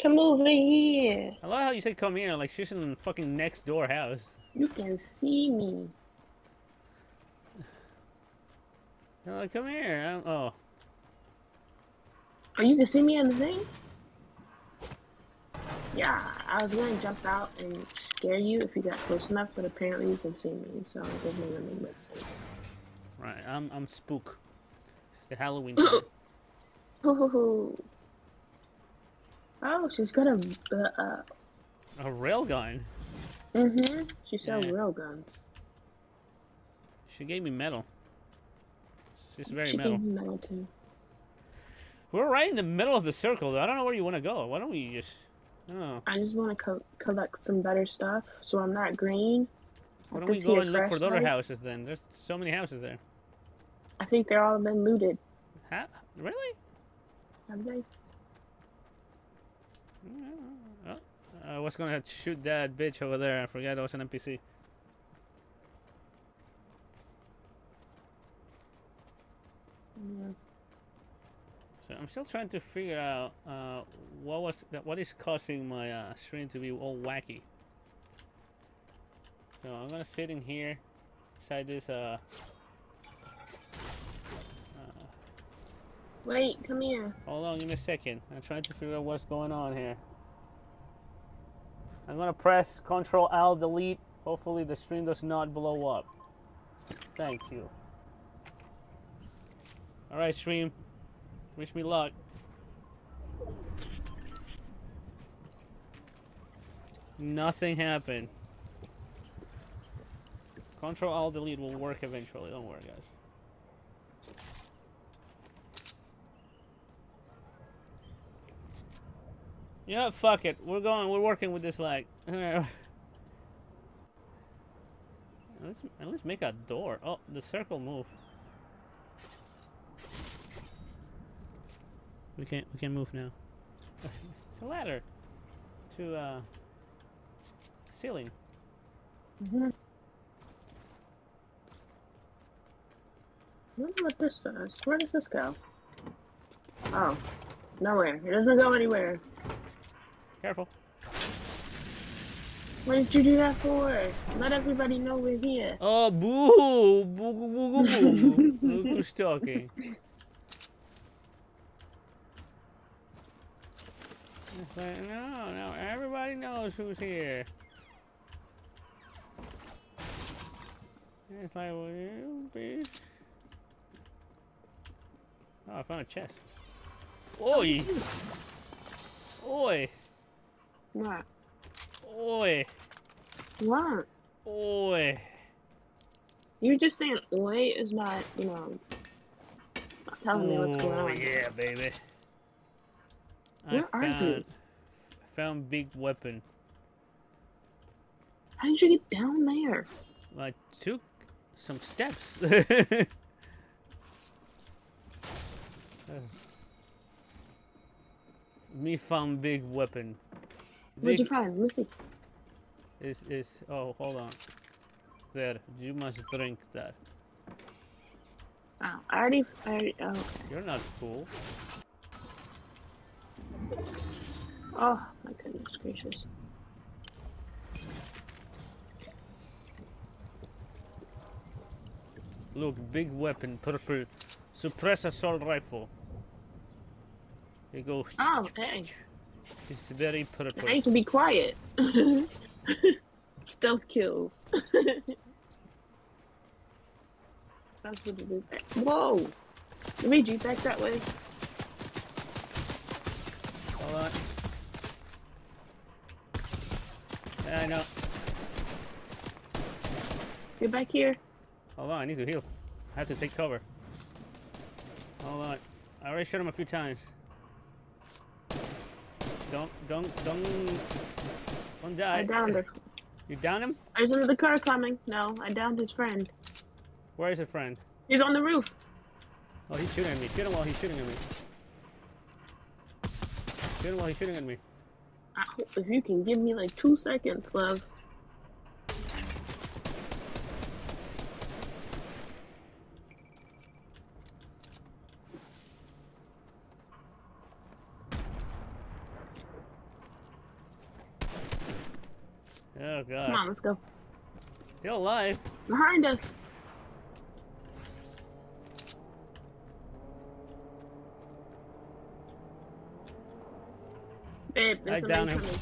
Come over here. I love how you say come here, like she's in the fucking next door house. You can see me. Like, come here. I'm- oh, Are you can see me in the thing? Yeah, I was gonna jump out and scare you if you got close enough, but apparently you can see me, so it doesn't even make sense. right. I'm I'm spook. It's the Halloween time. Oh, she's got a. Uh, uh, A railgun. mm-hmm. She sells Yeah. rail guns. She gave me metal. She's very she metal. gave me metal too. We're right in the middle of the circle. though. I don't know where you want to go. Why don't we just? I. I just want to co- collect some better stuff, so I'm not green. Why don't we go and look for the other houses then? There's so many houses there. I think they're all been looted. Ha? Really? Have they? Oh, uh, I was gonna shoot that bitch over there. I forgot I was an NPC. Yeah. So I'm still trying to figure out uh, what was that, what is causing my uh, screen to be all wacky. So I'm gonna sit in here, inside this. Uh, uh, Wait, come here. hold on, give me a second. I'm trying to figure out what's going on here. I'm gonna press Control Alt Delete. Hopefully the stream does not blow up. Thank you. All right, stream. Wish me luck. Nothing happened. Control Alt Delete will work eventually. Don't worry, guys. You know, fuck it. We're going. We're working with this lag. let's let's make a door. Oh, the circle move. We can't we can move now. it's a ladder to uh ceiling. Mm-hmm. I wonder what this does. Where does this go? Oh, nowhere. It doesn't go anywhere. Careful. What did you do that for? Let everybody know we're here. Oh, boo! Boo, boo, boo, boo, boo. Look who's talking. It's no, no, everybody knows who's here. It's like, will you be? Oh, I found a chest. Oi! Oi! What? Oi! What? Oi! You just saying oi is not, you know, not telling me what's going Oh, on. yeah, baby. Where I are you? Found, big weapon. How did you get down there? I took some steps. Me found big weapon. What'd you Big find? Let me see. is is oh hold on. There, you must drink that. Oh, I already, I already, oh. You're not fool. Oh, my goodness gracious. Look, big weapon, purple. Suppress assault rifle. It goes. Oh, hey. It's very purple. I need to be quiet. Stealth kills. That's what it is. Whoa! Let me jeep back that way. Hold on. Yeah, I know. Get back here. Hold on, I need to heal. I have to take cover. Hold on. I already shot him a few times. Don't, don't, don't, don't die. I downed her. You down him? There's another car coming. No, I downed his friend. Where is it, friend? He's on the roof. Oh, he's shooting at me. Shoot him while he's shooting at me. Shoot him while he's shooting at me. Hope if you can give me like two seconds, love. Oh, god. Come on, let's go. Still alive. Behind us. There's I down him. coming.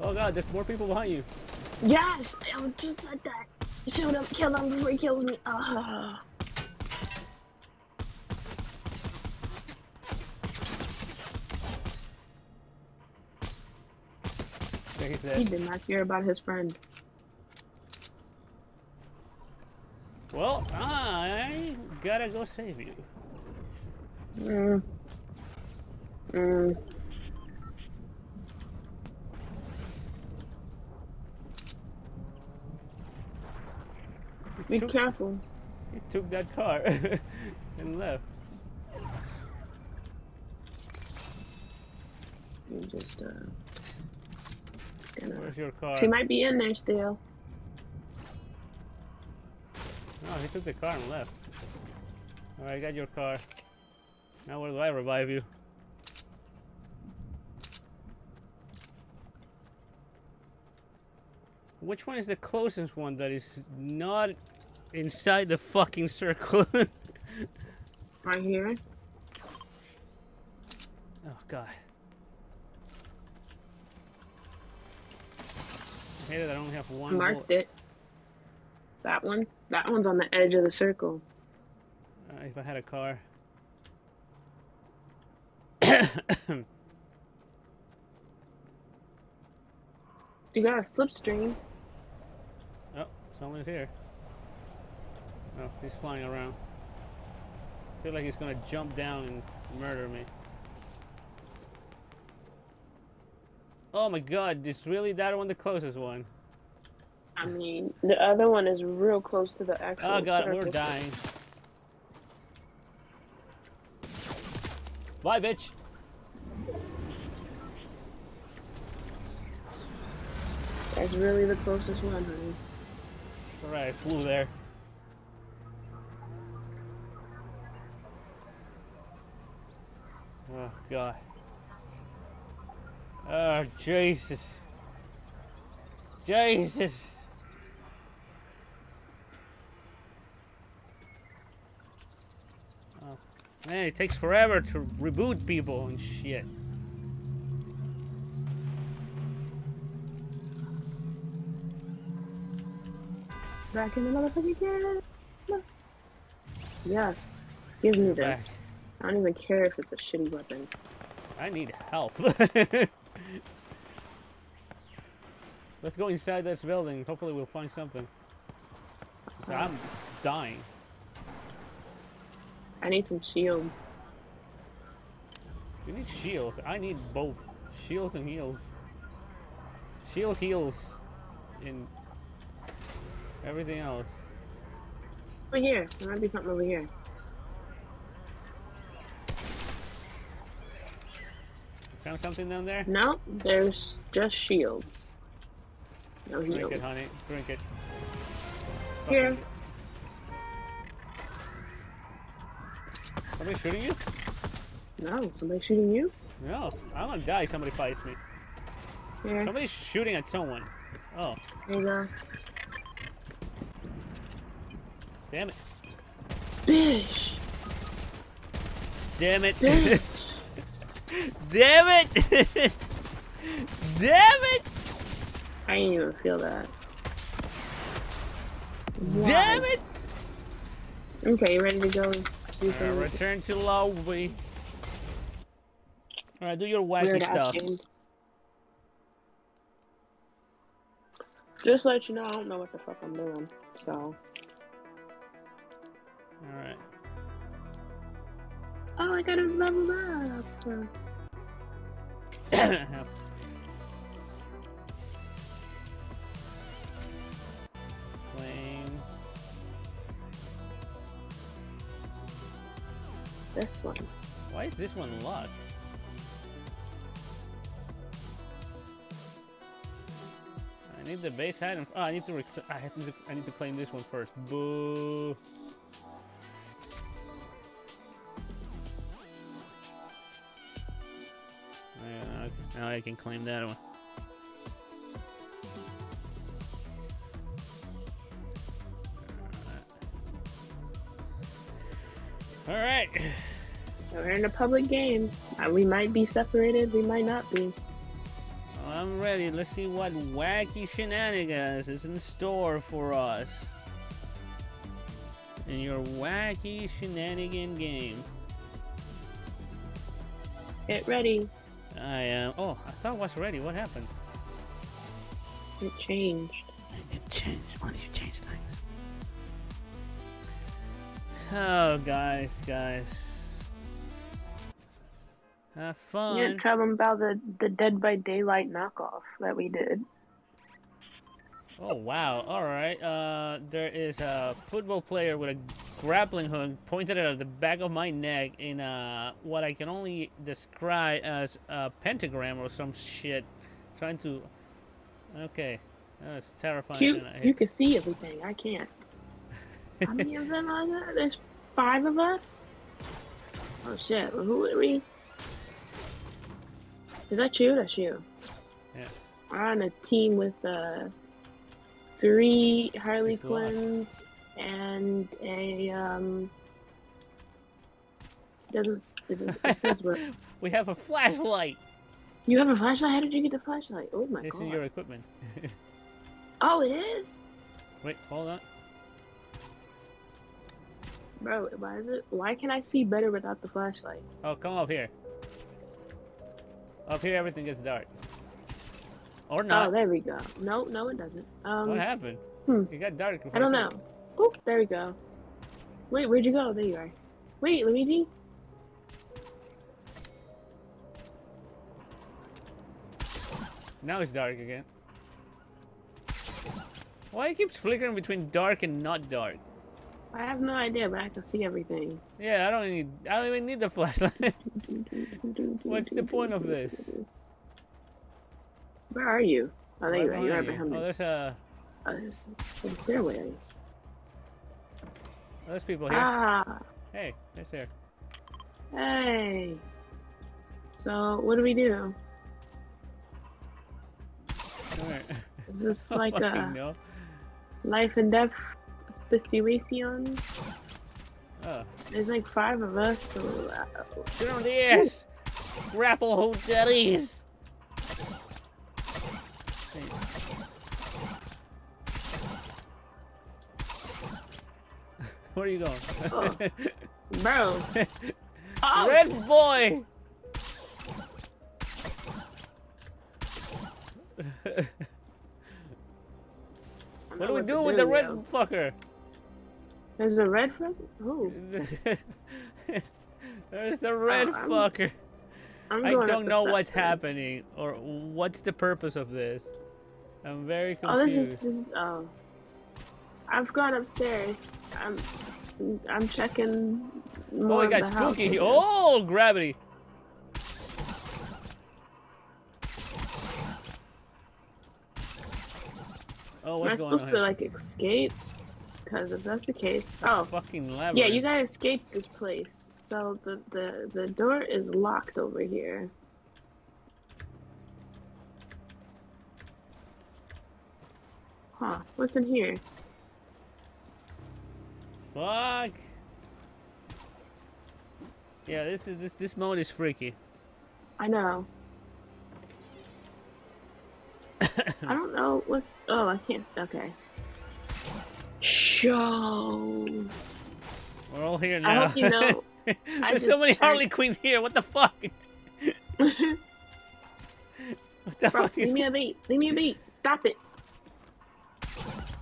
Oh, God, there's more people behind you. Yes, I was just like that. Shoot him, kill him before he kills me. He's He did not care about his friend. Well, I gotta go save you. Mm. Mm. Be took- careful. He took that car and left. You just uh. Gonna... Where's your car? She might be in there still. No, he took the car and left. Alright, I got your car. Now where do I revive you? Which one is the closest one that is not inside the fucking circle? Right here. Oh god. I hate it, I only have one bullet. Marked it. That one. That one's on the edge of the circle. Uh, if I had a car. You got a slipstream. Oh, someone's here. Oh, he's flying around. I feel like he's gonna jump down and murder me. Oh my god, is really that one the closest one? I mean, the other one is real close to the actual. Oh god, we're dying. Bye, bitch. That's really the closest one, honey. Alright, flew there. Oh. Oh Jesus. Jesus. Oh. Man, it takes forever to reboot people and shit. Back in the motherfucking game. Yes. Give me this. I don't even care if it's a shitty weapon. I need help. Let's go inside this building. Hopefully we'll find something. I'm dying. I need some shields. You need shields. I need both. Shields and heals. Shields, heals, and everything else. Over here. There might be something over here. Found something down there? No, there's just shields. No Drink heals. it, honey. Drink it. Here. Somebody shooting you? No, somebody shooting you? No. I'm gonna die. if Somebody fights me. Here. Somebody's shooting at someone. Oh, There you go. damn it. Bish! Damn it. Bish! damn it. damn it. I didn't even feel that. Damn it. Okay, you ready to go do Uh, return to lobby. Alright, do your wacky weird stuff. Just to let you know, I don't know what the fuck I'm doing. So, Alright. Oh, I gotta level up. Flame. This one. Why is this one locked? I need the base hat and oh, I need to I to I need to claim this one first. Boo. Now I can claim that one. All right. We're in a public game. Uh, we might be separated. We might not be. I'm ready. Let's see what wacky shenanigans is in store for us. In your wacky shenanigan game. Get ready. I am. oh, I thought it was ready. What happened? It changed. It changed. Why did you change things? Oh, guys, guys. Have fun. You tell them about the, the Dead by Daylight knockoff that we did. Oh wow! All right. Uh, there is a football player with a grappling hook pointed at the back of my neck in uh what I can only describe as a pentagram or some shit, trying to. Okay, that's terrifying. You, you can see everything. I can't. How many of them are there? There's five of us? Oh shit. Who are we? Is that you? That's you. yes. I'm on a team with uh, three Harley Quinns and a um. Doesn't it, says we're, We have a flashlight. you have a flashlight? How did you get the flashlight? Oh my This god! is your equipment. Oh, it is, Wait, hold on. bro. Why is it? Why can I see better without the flashlight? Oh, come up here. Up here, everything gets dark. Or Oh, not. there we go. No, no, it doesn't. Um, what happened? Hmm. It got dark. I don't know. Oh, there we go. Wait, where'd you go? There you are. Wait, Luigi. Now it's dark again. Why it keeps flickering between dark and not dark? I have no idea, but I can see everything. Yeah, I don't need. I don't even need the flashlight. What's the point of this? Where are you? Oh, there you are. You are aren't behind Oh, me. there's a. Oh, there's, stairway. Guess. There's people here. Ah, Hey, there's there. hey. So, what do we do? Here. Is this like a know. life and death situation? Oh. There's like five of us, so uh, Turn on the ass! Grapple hotelies! Hey. Where are you going? Oh. bro. Oh, Red boy! What do we do with the red yo. fucker? There's a red friend. Oh, There's a red Oh, fucker. I don't know what's then. happening or what's the purpose of this. I'm very confused. Oh, this is this is oh. I've gone upstairs. I'm I'm checking. Oh, of got spooky. Oh, gravity. Oh, Am I what's going on supposed to here? like escape? Because if that's the case, oh Fucking labyrinth. yeah, you gotta escape this place. So the the the door is locked over here. Huh? What's in here? Fuck. Yeah, this is this this mode is freaky. I know. I don't know what's. Oh, I can't. Okay. Show. We're all here I now. hope you know. There's so many Harley Quinns here. What the fuck? What the Bro, fuck is? leave me a beat. Leave me a beat. Stop it.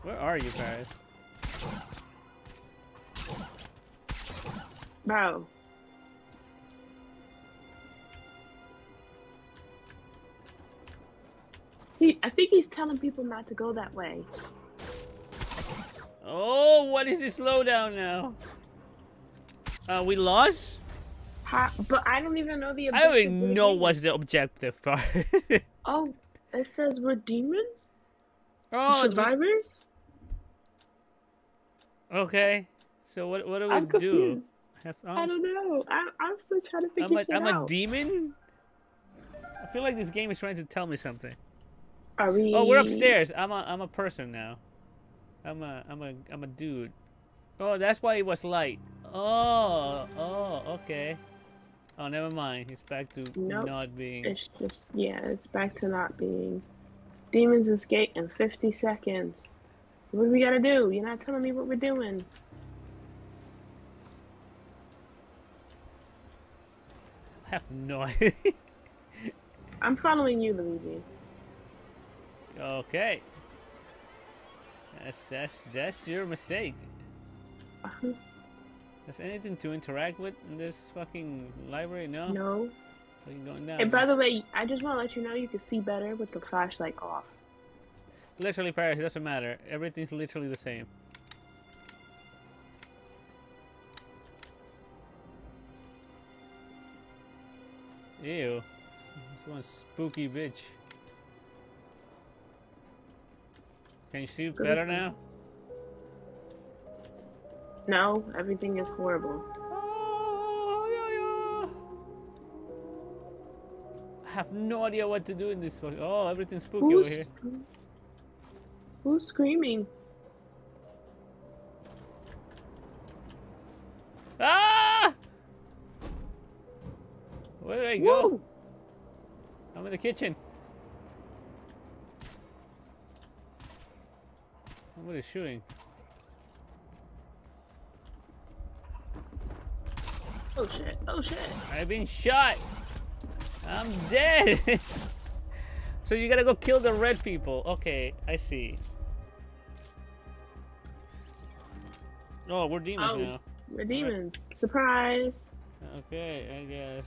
Where are you guys? Bro. He, I think he's telling people not to go that way. Oh, what is this slowdown now? Uh, we lost? But I don't even know the I don't even know it what's the objective part. Oh, it says we're demons? oh, Survivors? okay. So what what do we I'm do? confused. Have, I oh, don't know. I, I'm still trying to figure I'm a shit I'm a demon. I feel like this game is trying to tell me something. Are we... Oh, we're upstairs. I'm a I'm a person now. I'm a I'm a I'm a dude. Oh, that's why it was light. Oh, oh, okay. Oh, never mind. He's back to Nope. not being. It's just, yeah, it's back to not being. Demons escape in 50 seconds. What do we gotta do? You're not telling me what we're doing. I have no idea. I'm following you, Luigi. okay. That's that's that's your mistake. Uh-huh. There's anything to interact with in this fucking library? No. No. Fucking going down. And by the way, I just want to let you know you can see better with the flashlight off. Literally, Paris. It doesn't matter. Everything's literally the same. Ew. This one's spooky bitch. Can you see better now? No, everything is horrible. Oh, yeah, yeah. I have no idea what to do in this. fuck- Oh, everything's spooky over here. Who's, who's screaming? Ah! Where did I go? I'm in the kitchen. Somebody's shooting. Oh shit! Oh shit! I've been shot. I'm dead. so you gotta go kill the red people. Okay, I see. Oh, we're demons Oh. now. We're demons. Surprise. Okay, I guess.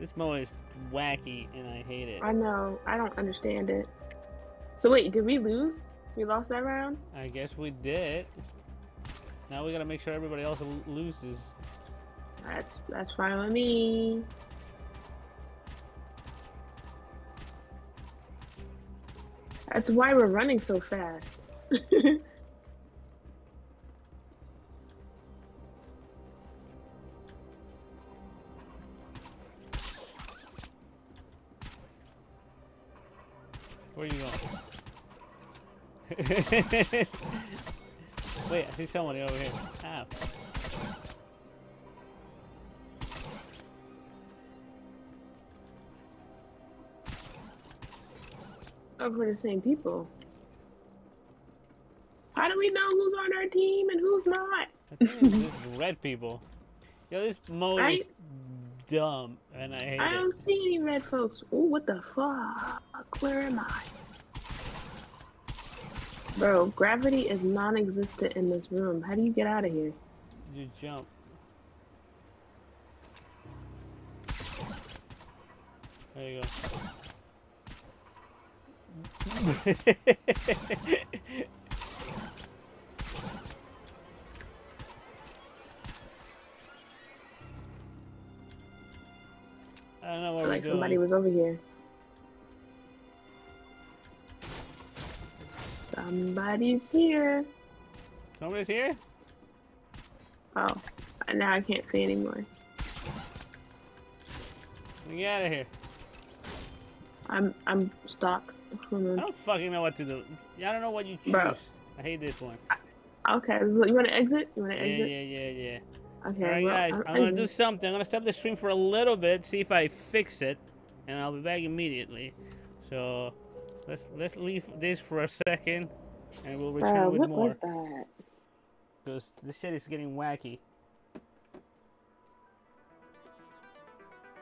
This mode is wacky and I hate it. I know. I don't understand it. So wait, did we lose? We lost that round? I guess we did. Now we gotta make sure everybody else loses. That's that's fine with me. That's why we're running so fast. Where are you going? Wait, I see somebody over here. Ow. Oh, we're the same people. How do we know who's on our team and who's not? I think it's just red people. Yo, this mode I- is dumb and I hate I it. don't see any red folks. Oh, what the fuck? Where am I? Bro, gravity is non-existent in this room. How do you get out of here? You jump. There you go. I don't know what Feel we're like doing. somebody was over here. Somebody's here. Somebody's here? Oh, now I can't see anymore. Get out of here. I'm I'm stuck. I don't fucking know what to do. I don't know what you choose. Bro. I hate this one. Okay, you want to exit? You want to Yeah, exit? yeah, yeah, yeah. Okay. All right, well, guys, I'm I'm gonna do something. I'm gonna stop the stream for a little bit, see if I fix it, and I'll be back immediately. So let's let's leave this for a second, and we'll uh, return Bro, with what more was that? because this shit is getting wacky.